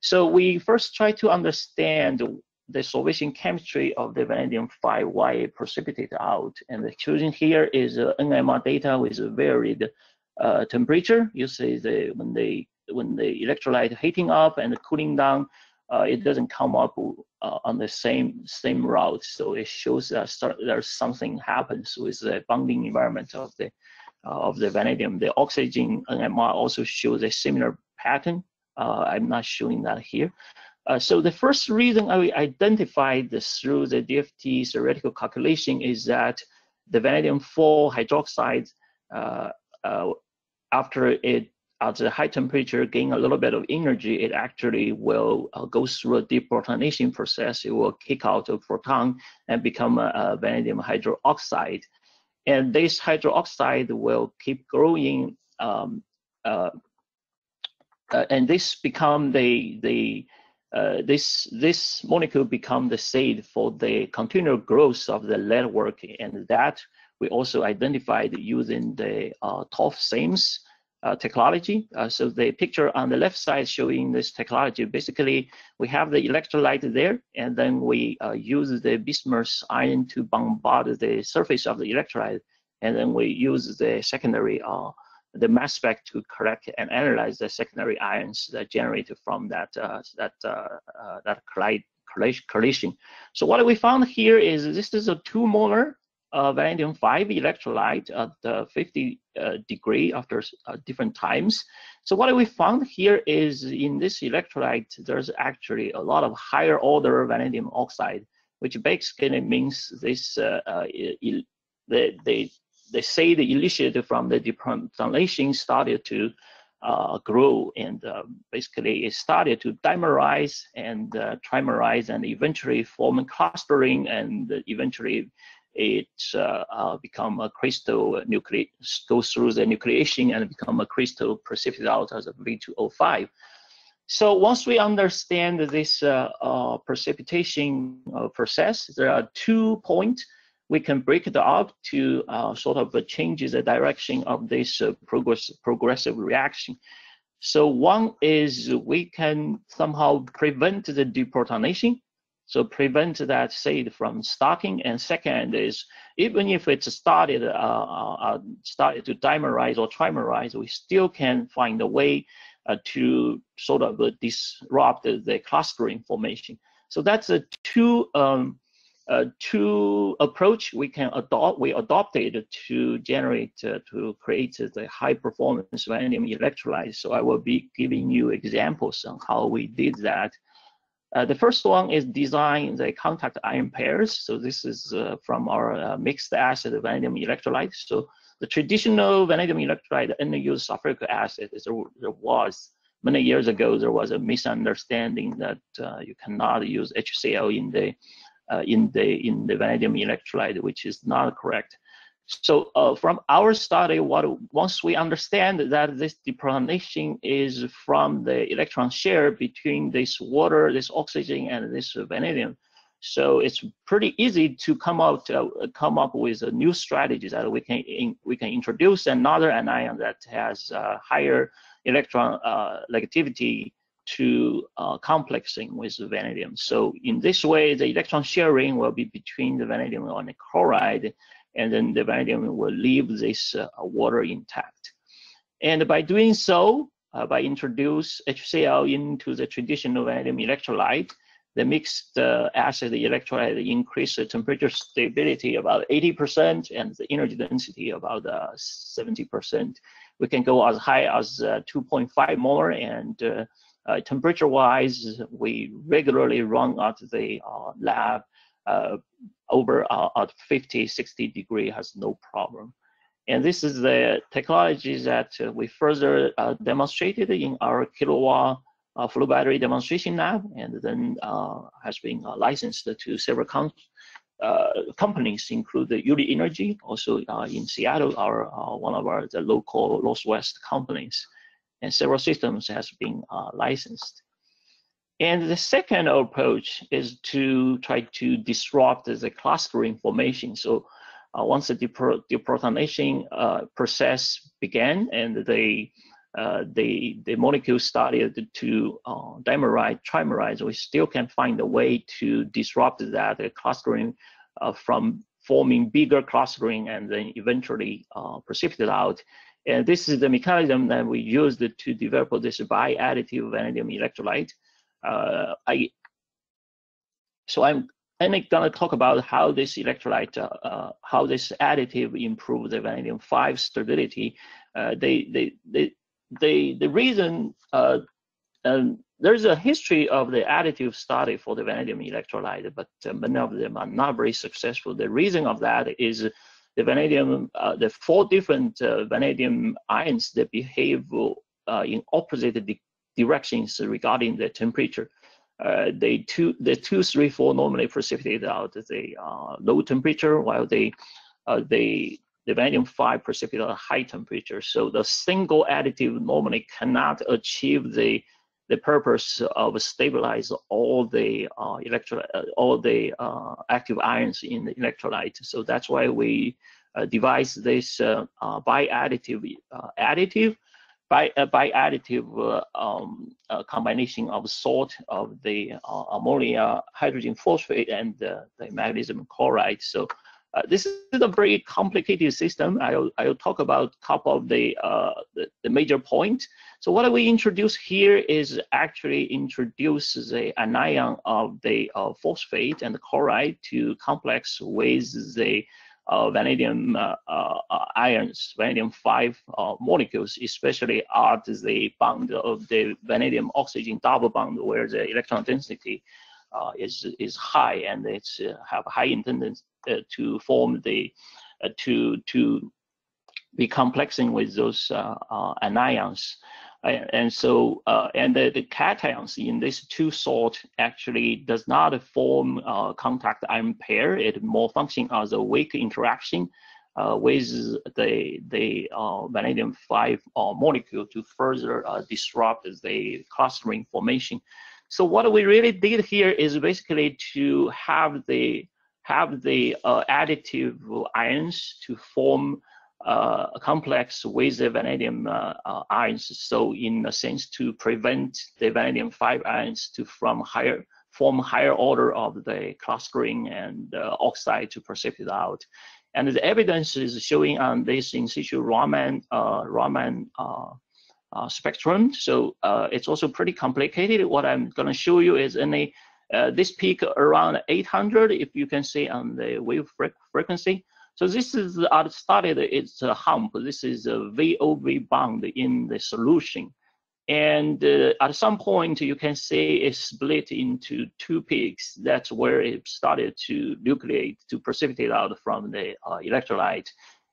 So we first try to understand the solvation chemistry of the vanadium 5 why it precipitated out. And the choosing here is uh, NMR data with a varied uh, temperature. You see the when the when the electrolyte heating up and cooling down, uh, it doesn't come up uh, on the same same route. So it shows that start, there's something happens with the bonding environment of the uh, of the vanadium. The oxygen NMR also shows a similar pattern. Uh, I'm not showing that here. Uh, so the first reason I identified this through the DFT theoretical calculation is that the vanadium 4 hydroxide, uh, uh, after it at the high temperature gain a little bit of energy, it actually will uh, go through a deprotonation process. It will kick out a proton and become a, a vanadium hydroxide. And this hydroxide will keep growing um, uh, uh, and this become the the uh, this this molecule become the seed for the continual growth of the network, and that we also identified using the uh, TOF SIMS uh, technology. Uh, so the picture on the left side showing this technology, basically we have the electrolyte there, and then we uh, use the bismuth ion to bombard the surface of the electrolyte, and then we use the secondary uh, the mass spec to collect and analyze the secondary ions that generated from that uh, that uh, uh, that collide collision. So what we found here is this is a two molar uh, vanadium 5 electrolyte at the 50 uh, degree after uh, different times. So what we found here is in this electrolyte, there's actually a lot of higher order vanadium oxide, which basically means this uh, uh, they, say the initiative from the deprotonation started to uh, grow and uh, basically it started to dimerize and uh, trimerize and eventually form a clustering and eventually it uh, uh, become a crystal nucleate, goes through the nucleation and become a crystal precipitate out as a V2O5. So once we understand this uh, precipitation process, there are two points we can break it up to uh, sort of change the direction of this progress, progressive reaction. So one is we can somehow prevent the deprotonation so prevent that seed from starting. And second is even if it's started uh, uh, uh, started to dimerize or trimerize, we still can find a way uh, to sort of uh, disrupt the, the, clustering formation. So that's a two um, uh, two approach we can adopt. We adopted to generate to create the high performance vanadium electrolyte. So I will be giving you examples on how we did that. Uh, the first one is design the contact ion pairs. So this is uh, from our uh, mixed acid vanadium electrolyte. So the traditional vanadium electrolyte use sulfuric acid. There, there, was many years ago there was a misunderstanding that uh, you cannot use HCl in the uh, in the in the vanadium electrolyte, which is not correct. So uh, from our study, what once we understand that this deprotonation is from the electron share between this water, this oxygen, and this vanadium, so it's pretty easy to come out uh, come up with a new strategy that we can in, we can introduce another anion that has uh, higher electron uh, negativity to uh, complexing with vanadium. So in this way, the electron sharing will be between the vanadium and the chloride and then the vanadium will leave this uh, water intact. And by doing so, uh, by introduce HCl into the traditional vanadium electrolyte, the mixed uh, acid electrolyte increase the temperature stability about 80% and the energy density about 70%. Uh, we can go as high as uh, 2.5 molar and uh, temperature-wise, we regularly run at the lab uh, over uh, at 50, 60 degree has no problem. And this is the technology that uh, we further uh, demonstrated in our kilowatt uh, flow battery demonstration lab, and then uh, has been licensed to several companies, include the UniEnergy, also in Seattle, our one of our the local Northwest companies, and several systems has been licensed. And the second approach is to try to disrupt the clustering formation. So uh, once the deprotonation uh, process began and they, uh, the, the molecule started to uh, dimerize, trimerize, we still can find a way to disrupt that clustering uh, from forming bigger clustering and then eventually uh, precipitate out. And this is the mechanism that we used to develop this bi-additive vanadium electrolyte uh, I so I'm gonna talk about how this electrolyte, uh, uh, how this additive improves the vanadium five stability. Uh, they, they, they, they, the reason uh, um, there's a history of the additive study for the vanadium electrolyte, but uh, many of them are not very successful. The reason of that is the vanadium, uh, the four different vanadium ions that behave in opposite directions regarding the temperature. Uh, they two, the two, three, four normally precipitate out the uh, low temperature, while they, uh, they, the vanadium five precipitate at high temperature. So the single additive normally cannot achieve the the purpose of stabilize all the uh, electro uh, all the uh, active ions in the electrolyte. So that's why we uh, devise this uh, uh, bi-additive additive by uh, by additive uh, um, uh, combination of salt of the uh, ammonia hydrogen phosphate and the magnesium chloride. So uh, this is a very complicated system. I'll, I'll talk about couple of the, uh, the, the major points. So what we introduce here is actually introduce the anion of the phosphate and the chloride to complex with the uh, vanadium uh, uh, uh ions, vanadium 5 uh, molecules, especially at the bond of the vanadium oxygen double bond where the electron density uh, is, is high and it's have high tendency to form the, to, to be complexing with those anions. And so, uh, and the, the, cations in this two salt actually does not form uh, contact ion pair. It more function as a weak interaction uh, with the the uh, vanadium five uh, molecule to further uh, disrupt the clustering formation. So what we really did here is basically to have the have the additive ions to form uh, complex with the vanadium uh, uh, ions. So in a sense, to prevent the vanadium five ions to from higher form higher order of the clustering and uh, oxide to precipitate out. And the evidence is showing on this in situ Raman uh, Raman uh, spectrum. So it's also pretty complicated. What I'm going to show you is in a this peak around 800, if you can see on the wave frequency. So this is I started it's a hump. This is a VOV bond in the solution. And uh, at some point, you can see it split into two peaks. That's where it started to nucleate, to precipitate out from the uh, electrolyte.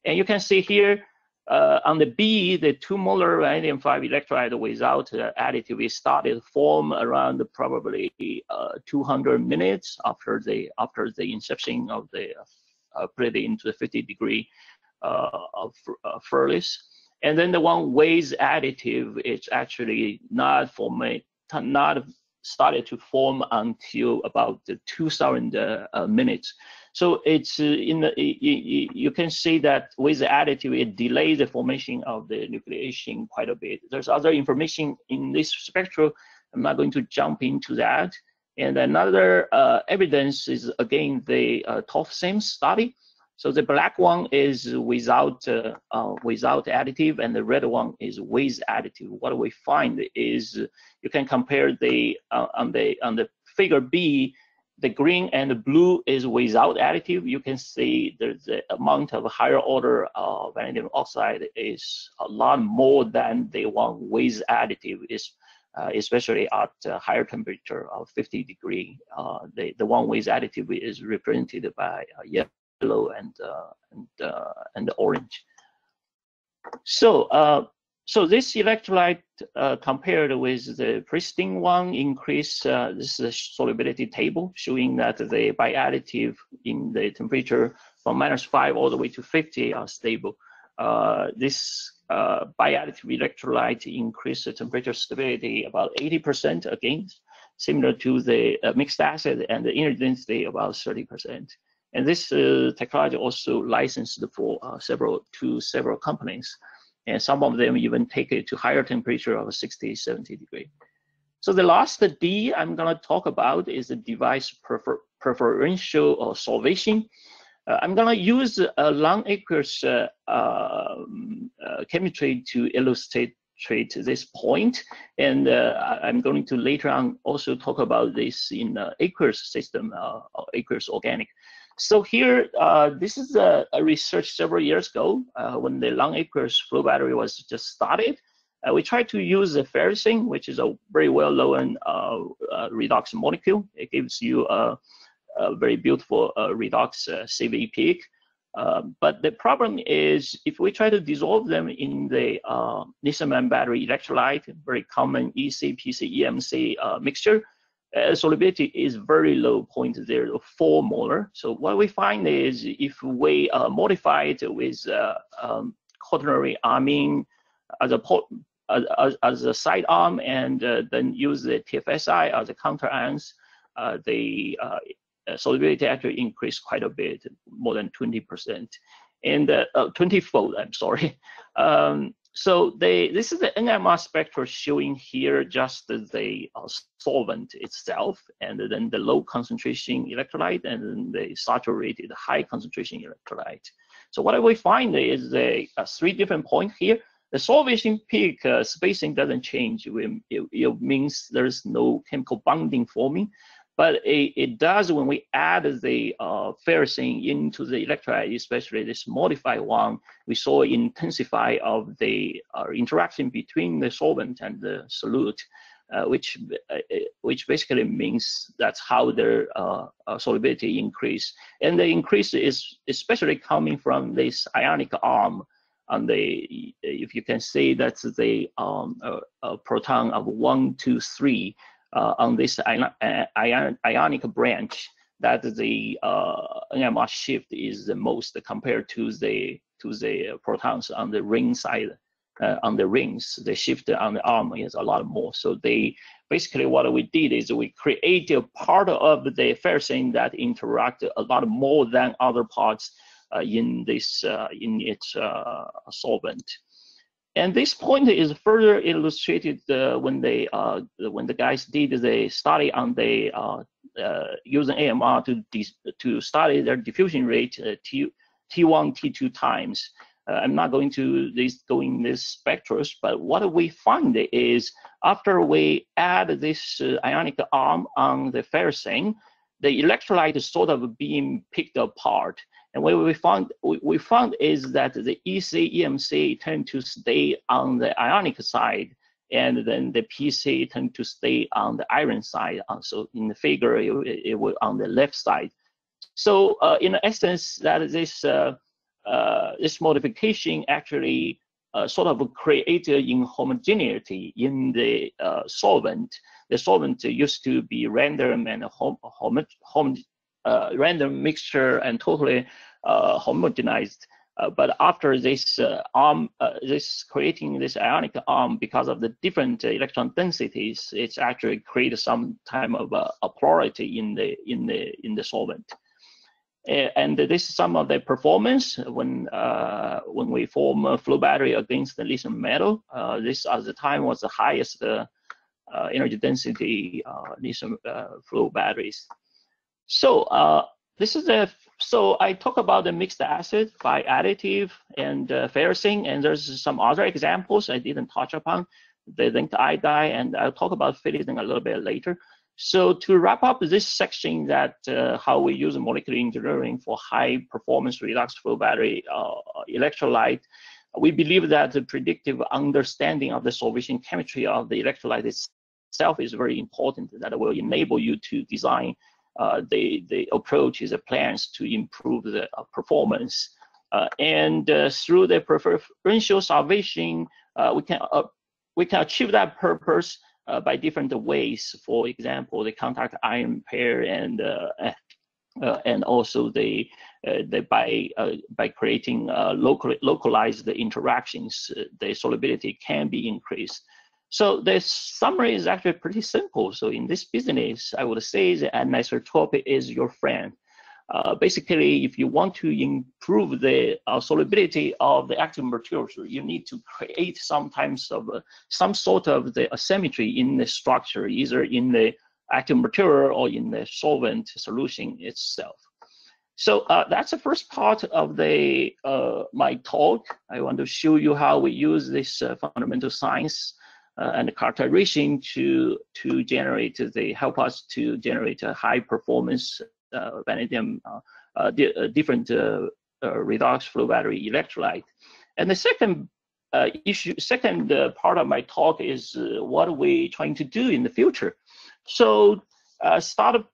And you can see here uh, on the B, the two molar vanadium 5 electrolyte without uh, additive, it started form around probably uh, 200 minutes after the after the inception of the uh, it into the 50 degree uh, of uh, furnace. And then the one with additive, it's actually not formed, not started to form until about the 2000 uh, minutes. So it's uh, in the, you, you, can see that with the additive, it delays the formation of the nucleation quite a bit. There's other information in this spectrum. I'm not going to jump into that. And another uh, evidence is again the uh, TOFSIMS study. So the black one is without uh, uh, without additive, and the red one is with additive. What we find is you can compare the uh, on the on the figure B, the green and the blue is without additive. You can see the amount of higher order vanadium oxide is a lot more than the one with additive. Is uh, especially at higher temperature of 50 degree. Uh, the, the one with additive is represented by uh, yellow and, and, and orange. So, so this electrolyte uh, compared with the pristine one increase, uh, this is a solubility table showing that the biadditive in the temperature from minus five all the way to 50 are stable. Uh, this uh, biadditive electrolyte increase the temperature stability about 80% again, similar to the uh, mixed acid and the energy density about 30%. And this uh, technology also licensed for uh, several to several companies. And some of them even take it to higher temperature of 60, 70 degree. So the last D I'm gonna talk about is the device prefer preferential or solvation. Uh, I'm going to use a non-aqueous uh, um, uh, chemistry to illustrate this point. And uh, I'm going to later on also talk about this in uh, aqueous system, uh, aqueous organic. So here, uh, this is a, a, research several years ago when the non-aqueous flow battery was just started. we tried to use the ferrocene, which is a very well-known redox molecule. It gives you a a very beautiful uh, redox uh, CV peak. Uh, but the problem is if we try to dissolve them in the uh, lithium battery electrolyte, very common EC, PC, EMC uh, mixture, uh, solubility is very low, 0.04 molar. So what we find is if we uh, modify it with um, quaternary amine as a as, as a side arm and then use the TFSI as a counter ions, the uh, solubility actually increased quite a bit, more than 20%, and uh, 20-fold, I'm sorry. *laughs* Um, so they, this is the NMR spectrum showing here just the uh, solvent itself, and then the low concentration electrolyte, and then the saturated high concentration electrolyte. So what we find is a, a three different points here. The solvation peak uh, spacing doesn't change. It, it, means there's no chemical bonding forming. But it, it does when we add the uh, ferrocene into the electrolyte, especially this modified one, we saw intensify of the uh, interaction between the solvent and the solute, uh, which uh, which basically means that's how their uh, uh, solubility increase. And the increase is especially coming from this ionic arm and the, if you can say that's the um, proton of one, two, three, uh, on this ion, ionic branch that the uh, NMR shift is the most compared to the to the protons on the ring side. Uh, on the rings, the shift on the arm is a lot more. So they basically what we did is we created a part of the ferrocene that interact a lot more than other parts uh, in this uh, in its uh, solvent. And this point is further illustrated uh, when they uh, when the guys did the study on the uh, uh using NMR to to study their diffusion rate uh, T T1 T2 times. Uh, I'm not going to this going this spectrals, but what we find is after we add this ionic arm on the ferrocene, the electrolyte sort of being picked apart and what we found, we found is that the EC, EMC tend to stay on the ionic side, and then the PC tend to stay on the iron side. Uh, so in the figure, it, it was on the left side. So uh, in essence, that this uh, uh, this modification actually uh, sort of created inhomogeneity in the solvent. The solvent used to be random and hom hom hom uh, random mixture and totally uh, homogenized. Uh, but after this uh, arm, uh, this creating this ionic arm because of the different electron densities, it's actually created some type of a polarity in the in the in the solvent. And this is some of the performance when uh, when we form a flow battery against the lithium metal. Uh, this at the time was the highest energy density lithium flow batteries. So uh, this is a so I talk about the mixed acid by additive and uh, ferrocene, and there's some other examples I didn't touch upon, the linked iodide, and I'll talk about Phenazine a little bit later. So to wrap up this section that uh, how we use molecular engineering for high performance redox flow battery uh, electrolyte, we believe that the predictive understanding of the solvation chemistry of the electrolyte itself is very important that will enable you to design uh, the, the approach is a plans to improve the uh, performance. Uh, and through the preferential solvation, we can we can achieve that purpose uh, by different ways. For example, the contact ion pair and uh, uh, and also the, the by by creating local localized interactions, the solubility can be increased. So the summary is actually pretty simple. So in this business, I would say the that anisotropic is your friend. Uh, basically, if you want to improve the uh, solubility of the active materials, you need to create some types of uh, some sort of the asymmetry in the structure, either in the active material or in the solvent solution itself. So uh, that's the first part of the uh, my talk. I want to show you how we use this uh, fundamental science Uh, and characterization to to generate they help us to generate a high performance uh, vanadium uh, uh, di uh, different redox flow battery electrolyte. And the second issue, second part of my talk is what are we trying to do in the future. So start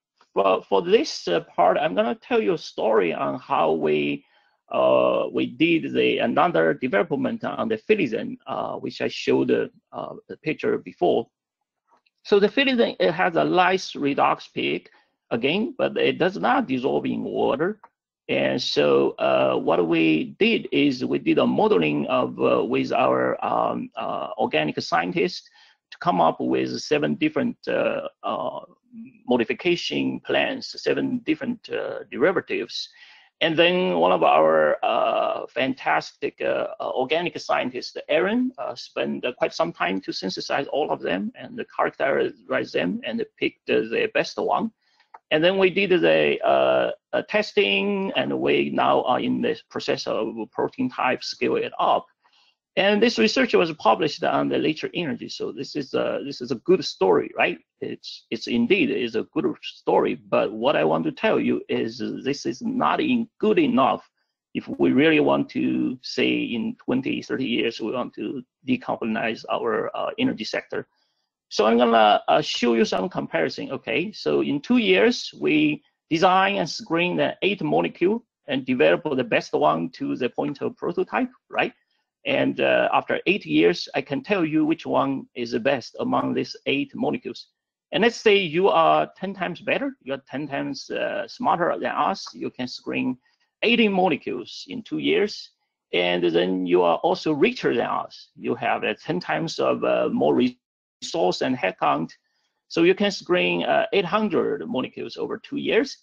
for this part, I'm going to tell you a story on how we uh, we did the another development on the Phenazine, uh, which I showed uh, the picture before. So the Phenazine, it has a nice redox peak again, but it does not dissolve in water. And so uh, what we did is we did a modeling of uh, with our um, uh, organic scientists to come up with seven different modification plans, seven different derivatives and then one of our uh, fantastic uh, uh organic scientists, Aaron, uh, spent quite some time to synthesize all of them and characterize them and picked the best one. And then we did the uh, testing, and we now are in the process of protein type scale it up. And this research was published on the Nature Energy. So this is a this is a good story, right? It's it's indeed is a good story. But what I want to tell you is this is not in good enough if we really want to say in 20, 30 years we want to decarbonize our uh, energy sector. So I'm gonna uh, show you some comparison. Okay, so in two years we design and screen the eight molecule and develop the best one to the point of prototype, right? And uh, after eight years, I can tell you which one is the best among these eight molecules. And let's say you are 10 times better, you're 10 times uh, smarter than us, you can screen 80 molecules in two years. And then you are also richer than us. You have uh, 10 times of uh, more resource and headcount. So you can screen uh, 800 molecules over two years.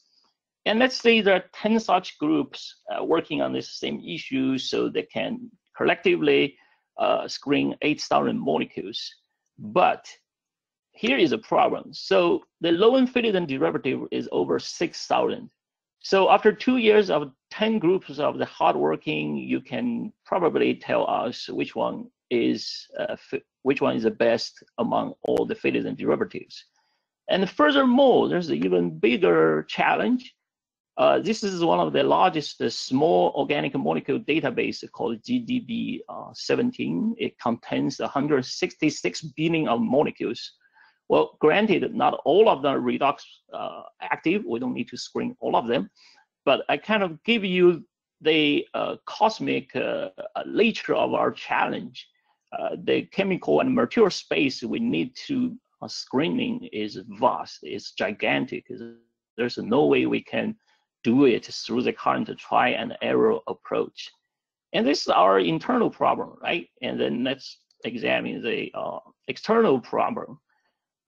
And let's say there are 10 such groups uh, working on this same issue so they can collectively uh, screen 8,000 molecules. But here is a problem. So the low infinity derivative is over 6,000. So after two years of 10 groups of the hardworking, you can probably tell us which one is uh, which one is the best among all the physics and derivatives. And furthermore, there's an even bigger challenge. Uh, this is one of the largest uh, small organic molecule database called GDB17. Uh, it contains 166 billion of molecules. Well, granted, not all of them are redox uh, active. We don't need to screen all of them, but I kind of give you the uh, cosmic nature of our challenge. the chemical and material space we need to screening is vast, it's gigantic. There's no way we can do it through the current try and error approach. And this is our internal problem, right? And then let's examine the uh, external problem.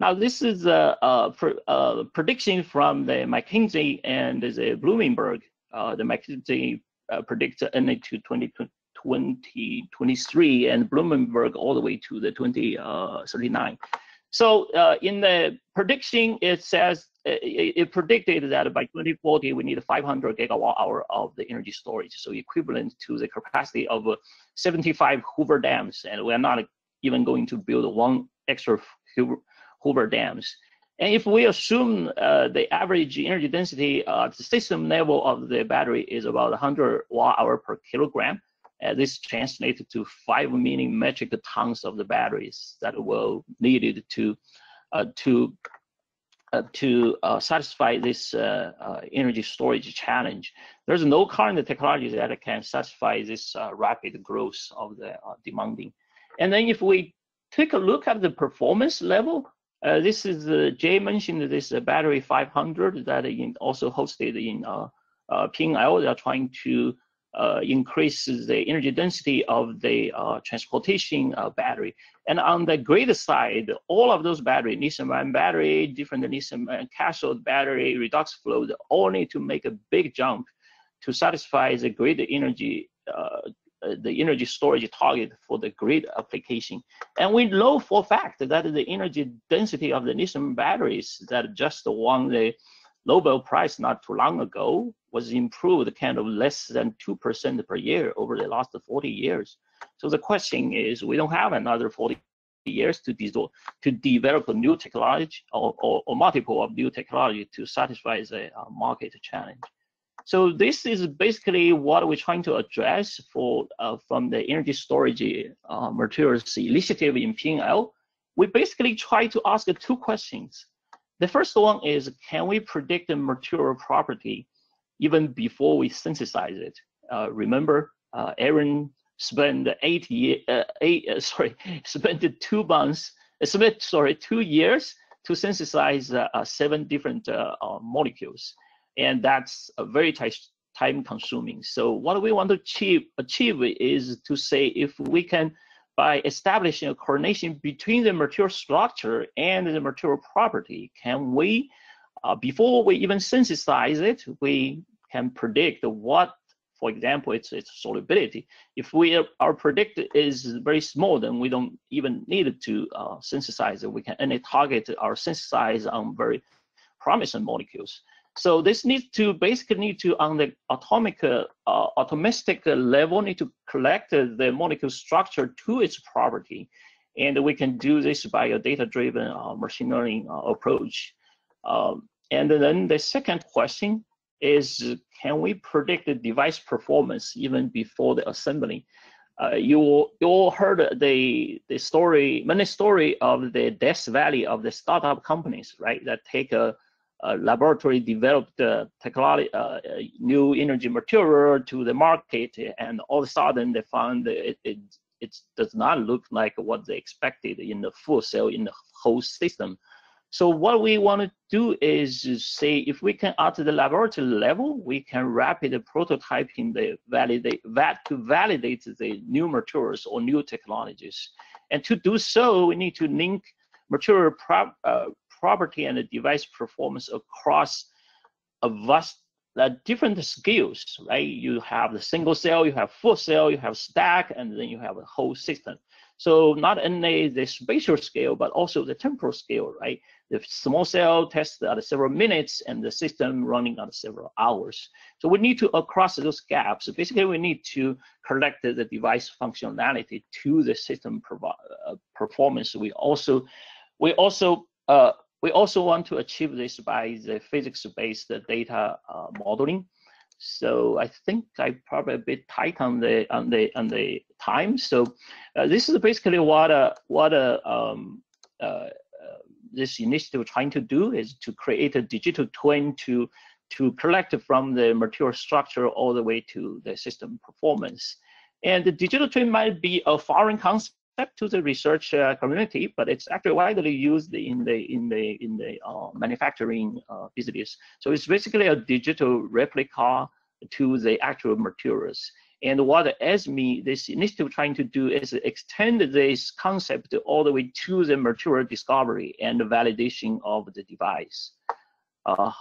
Now, this is a, a, a, prediction from the McKinsey and the Bloomberg. Uh, the McKinsey uh, predicts NA to 2023 and Bloomberg all the way to the 2039. Uh, so uh, in the prediction, it says it, it, predicted that by 2040 we need 500 gigawatt hour of the energy storage, so equivalent to the capacity of uh, 75 Hoover dams, and we're not even going to build one extra Hoover dams. And if we assume uh, the average energy density at the system level of the battery is about 100 watt hour per kilogram, uh, this translates to 5 million metric tons of the batteries that will needed to uh, to uh, to uh, satisfy this uh, energy storage challenge. There's no current technology that can satisfy this rapid growth of the demanding. And then if we take a look at the performance level, uh, this is uh, Jay mentioned this uh, battery 500 that in, also hosted in uh, PNL. They are trying to uh, increases the energy density of the uh, transportation uh, battery. And on the grid side, all of those battery, lithium-ion battery, different lithium cathode battery, redox flow, all need to make a big jump to satisfy the grid energy uh, the energy storage target for the grid application. And we know for fact that the energy density of the lithium batteries that just won the Nobel Prize not too long ago was improved kind of less than 2% per year over the last 40 years. So the question is, we don't have another 40 years to, de to develop a new technology or, or, or, multiple of new technology to satisfy the uh, market challenge. So this is basically what we're trying to address for uh, from the energy storage uh, materials initiative in PNL. We basically try to ask two questions. The first one is, can we predict the material property even before we synthesize it? Uh, remember, uh, Aaron spent eight year, uh, eight, uh, *laughs* sorry, spent two months, uh, spent, sorry, two years to synthesize uh, seven different molecules. And that's a very time consuming. So what we want to achieve, achieve is to say if we can by establishing a correlation between the material structure and the material property, can we, uh, before we even synthesize it, we can predict what, for example, its its solubility. If we our predict is very small, then we don't even need to uh, synthesize it. We can only target our synthesize on very promising molecules. So this needs to basically need to on the atomic, uh, atomistic level need to collect the molecule structure to its property. And we can do this by a data-driven uh, machine learning uh, approach. Um, and then the second question is, can we predict the device performance even before the assembly? Uh, you you all heard the the story, many story of the Death Valley of the startup companies, right? That take a laboratory developed uh, technology, uh, new energy material to the market, and all of a sudden they found it, it it does not look like what they expected in the full cell in the whole system. So what we want to do is say if we can at the laboratory level, we can rapid prototyping the validate that to validate the new materials or new technologies. And to do so, we need to link material uh, property and the device performance across a vast uh, different skills, right? You have the single cell, you have full cell, you have stack, and then you have a whole system. So not only the spatial scale, but also the temporal scale, right? The small cell tests at several minutes and the system running at several hours. So we need to across those gaps. Basically, we need to collect the device functionality to the system uh, performance. We also, we also uh, we also want to achieve this by the physics-based data uh, modeling. So I think I probably a bit tight on the on the on the time. So uh, this is basically what uh, what uh, um, uh, uh, this initiative trying to do is to create a digital twin to to collect from the material structure all the way to the system performance. And the digital twin might be a foreign concept to the research uh, community, but it's actually widely used in the in the in the uh, manufacturing uh, business. So it's basically a digital replica to the actual materials. And what ESMI, this initiative trying to do is extend this concept all the way to the material discovery and validation of the device. Uh,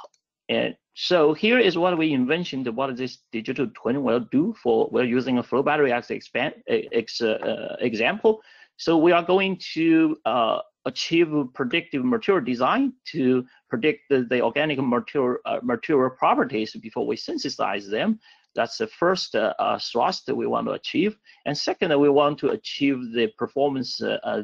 and so here is what we invented, what this digital twin will do for, we're using a flow battery as expand, ex, uh, example. So we are going to uh, achieve predictive material design to predict the, the organic material, uh, material properties before we synthesize them. That's the first uh, uh, thrust that we want to achieve. And second, we want to achieve the performance, uh,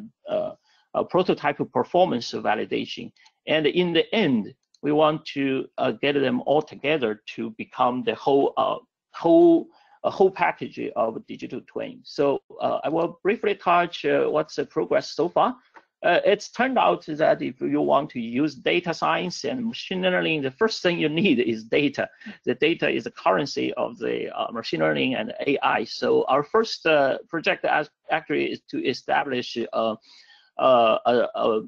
prototype performance validation. And in the end, we want to uh, get them all together to become the whole uh, whole a whole package of digital twin. So uh, I will briefly touch uh, what's the progress so far. Uh, it's turned out that if you want to use data science and machine learning, the first thing you need is data. The data is the currency of the uh, machine learning and AI. So our first project actually is to establish a, a, a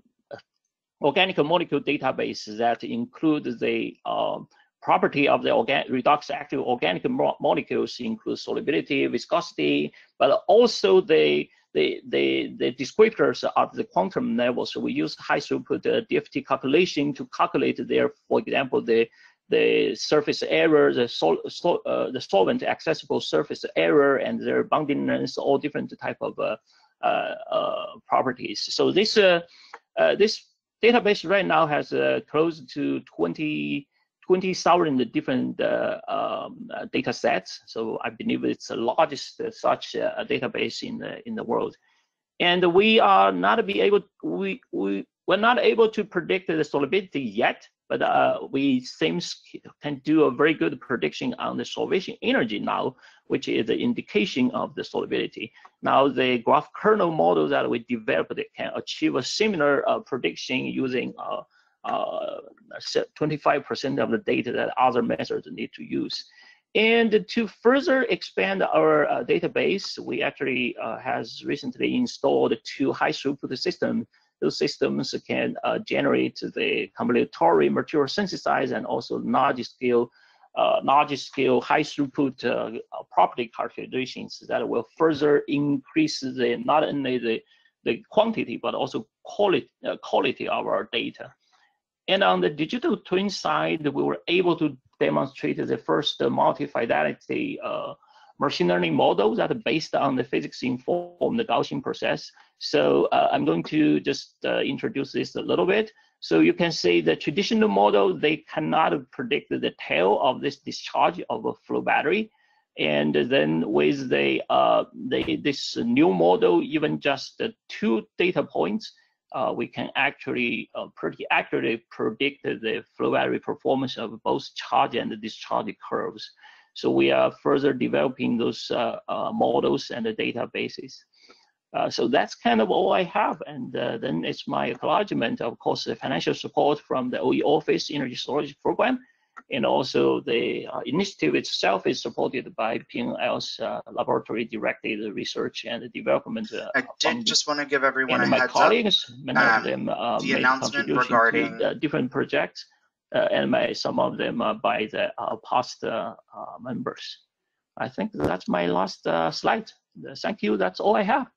organic molecule database that include the um, property of the organ redox active organic mo molecules include solubility, viscosity, but also the the, the, the descriptors at the quantum level. So we use high throughput uh, DFT calculation to calculate their, for example, the the surface area, the sol, sol uh, the solvent accessible surface area, and their bondingness, all different type of uh, uh, uh properties. So this uh, this database right now has uh, close to 20 20,000 different uh, um, uh, data sets. So I believe it's the largest uh, such database in the in the world. And we are not be able we we we're not able to predict the solubility yet, but uh, we seems can do a very good prediction on the solvation energy now, which is the indication of the solubility. Now the graph kernel model that we developed can achieve a similar uh, prediction using 25% uh, uh, of the data that other methods need to use. And to further expand our uh, database, we actually uh, has recently installed two high throughput systems those systems can uh, generate the combinatory material synthesis and also large scale, uh, large scale high throughput uh, property calculations that will further increase the not only the the quantity but also quality uh, quality of our data. And on the digital twin side, we were able to demonstrate the first multi-fidelity uh, machine learning models that are based on the physics informed Gaussian process. So uh, I'm going to just uh, introduce this a little bit. So you can see the traditional model, they cannot predict the tail of this discharge of a flow battery. And then with the, uh, the this new model, even just the two data points, uh, we can actually uh, pretty accurately predict the flow battery performance of both charge and discharge curves. So we are further developing those uh, uh, models and the databases. Uh, so that's kind of all I have. And uh, then it's my acknowledgement, of course, the financial support from the OE Office Energy Storage Program. And also the uh, initiative itself is supported by PNL's uh, laboratory directed research and development. Uh, I did just want to give everyone and a my heads colleagues, up. many um, of them uh, the announcement regarding- different projects, uh, and my, some of them uh, by the uh, past members. I think that's my last slide. Thank you. That's all I have.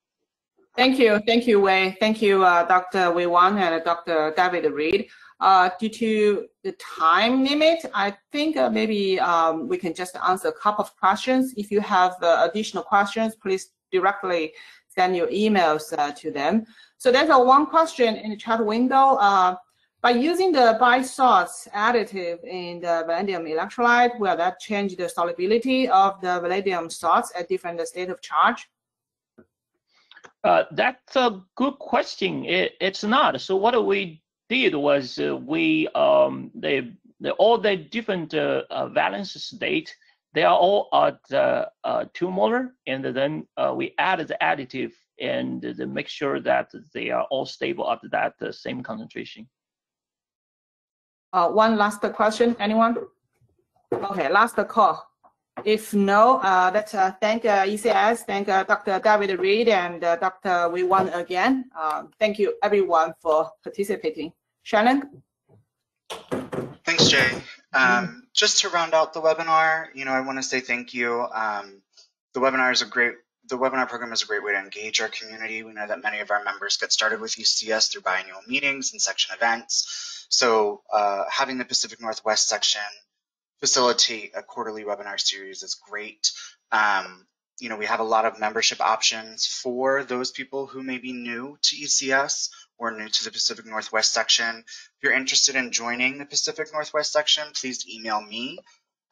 Thank you, thank you, Wei. Thank you, Dr. Wei Wang and Dr. David Reed. Uh, due to the time limit, I think uh, maybe um, we can just answer a couple of questions. If you have uh, additional questions, please directly send your emails to them. So there's a one question in the chat window. By using the bi-salts additive in the vanadium electrolyte, will that change the solubility of the vanadium salts at different state of charge? Uh, that's a good question. It, it's not. So what we did was uh, we um, they, they all the different uh, uh, valence state they are all at uh, uh, two molar, and then we added the additive and make sure that they are all stable at that same concentration. Uh, one last question, anyone? Okay, last call. If no, uh, let's uh, thank uh, ECS, thank uh, Dr. David Reed and uh, Dr. Wei Wang again. Uh, thank you everyone for participating. Shannon? Thanks, Jay. Um, just to round out the webinar, you know, I want to say thank you. Um, the webinar is a great, the webinar program is a great way to engage our community. We know that many of our members get started with ECS through biannual meetings and section events. So uh, having the Pacific Northwest section facilitate a quarterly webinar series is great. Um, you know, we have a lot of membership options for those people who may be new to ECS or new to the Pacific Northwest section. If you're interested in joining the Pacific Northwest section, please email me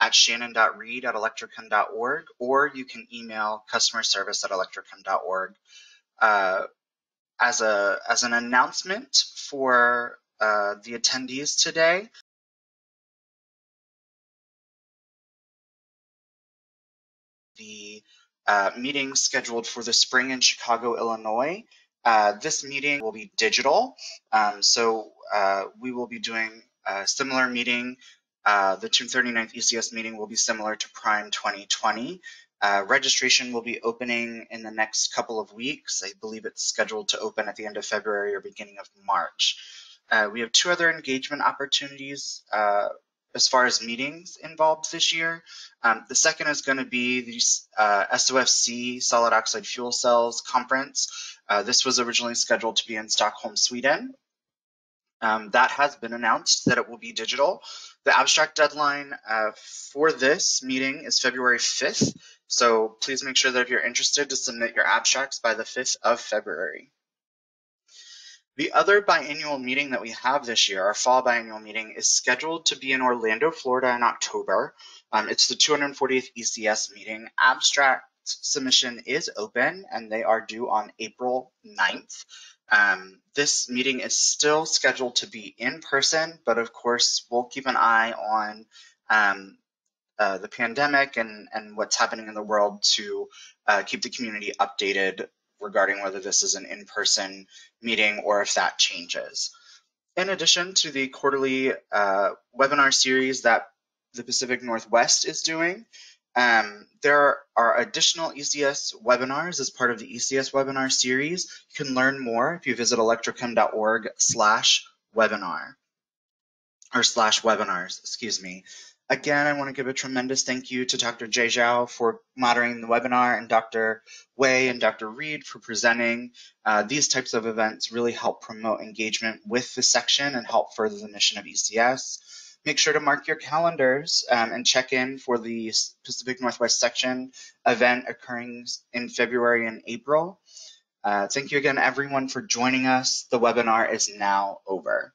at shannon.reed at electrochem.org or you can email customer service at electrochem.org. Uh, as, a, as an announcement for the attendees today, the uh, meeting scheduled for the spring in Chicago, Illinois. Uh, this meeting will be digital, um, so uh, we will be doing a similar meeting. Uh, the 239th ECS meeting will be similar to Prime 2020. Uh, registration will be opening in the next couple of weeks. I believe it's scheduled to open at the end of February or beginning of March. Uh, we have two other engagement opportunities uh, as far as meetings involved this year. Um, the second is going to be the uh, SOFC Solid Oxide Fuel Cells Conference. Uh, this was originally scheduled to be in Stockholm, Sweden. Um, that has been announced that it will be digital. The abstract deadline uh, for this meeting is February 5th. So please make sure that if you're interested to submit your abstracts by the 5th of February. The other biannual meeting that we have this year, our fall biannual meeting, is scheduled to be in Orlando, Florida in October. Um, it's the 240th ECS meeting. Abstract submission is open and they are due on April 9th. Um, this meeting is still scheduled to be in person, but of course, we'll keep an eye on um, uh, the pandemic and, and what's happening in the world to uh, keep the community updated regarding whether this is an in-person meeting or if that changes. In addition to the quarterly uh, webinar series that the Pacific Northwest is doing, um, there are additional ECS webinars as part of the ECS webinar series. You can learn more if you visit electrochem.org slash webinar or slash webinars, excuse me. Again, I want to give a tremendous thank you to Dr. Jie Xiao for moderating the webinar and Dr. Wei and Dr. Reed for presenting. Uh, these types of events really help promote engagement with the section and help further the mission of ECS. Make sure to mark your calendars um, and check in for the Pacific Northwest section event occurring in February and April. Uh, thank you again, everyone, for joining us. The webinar is now over.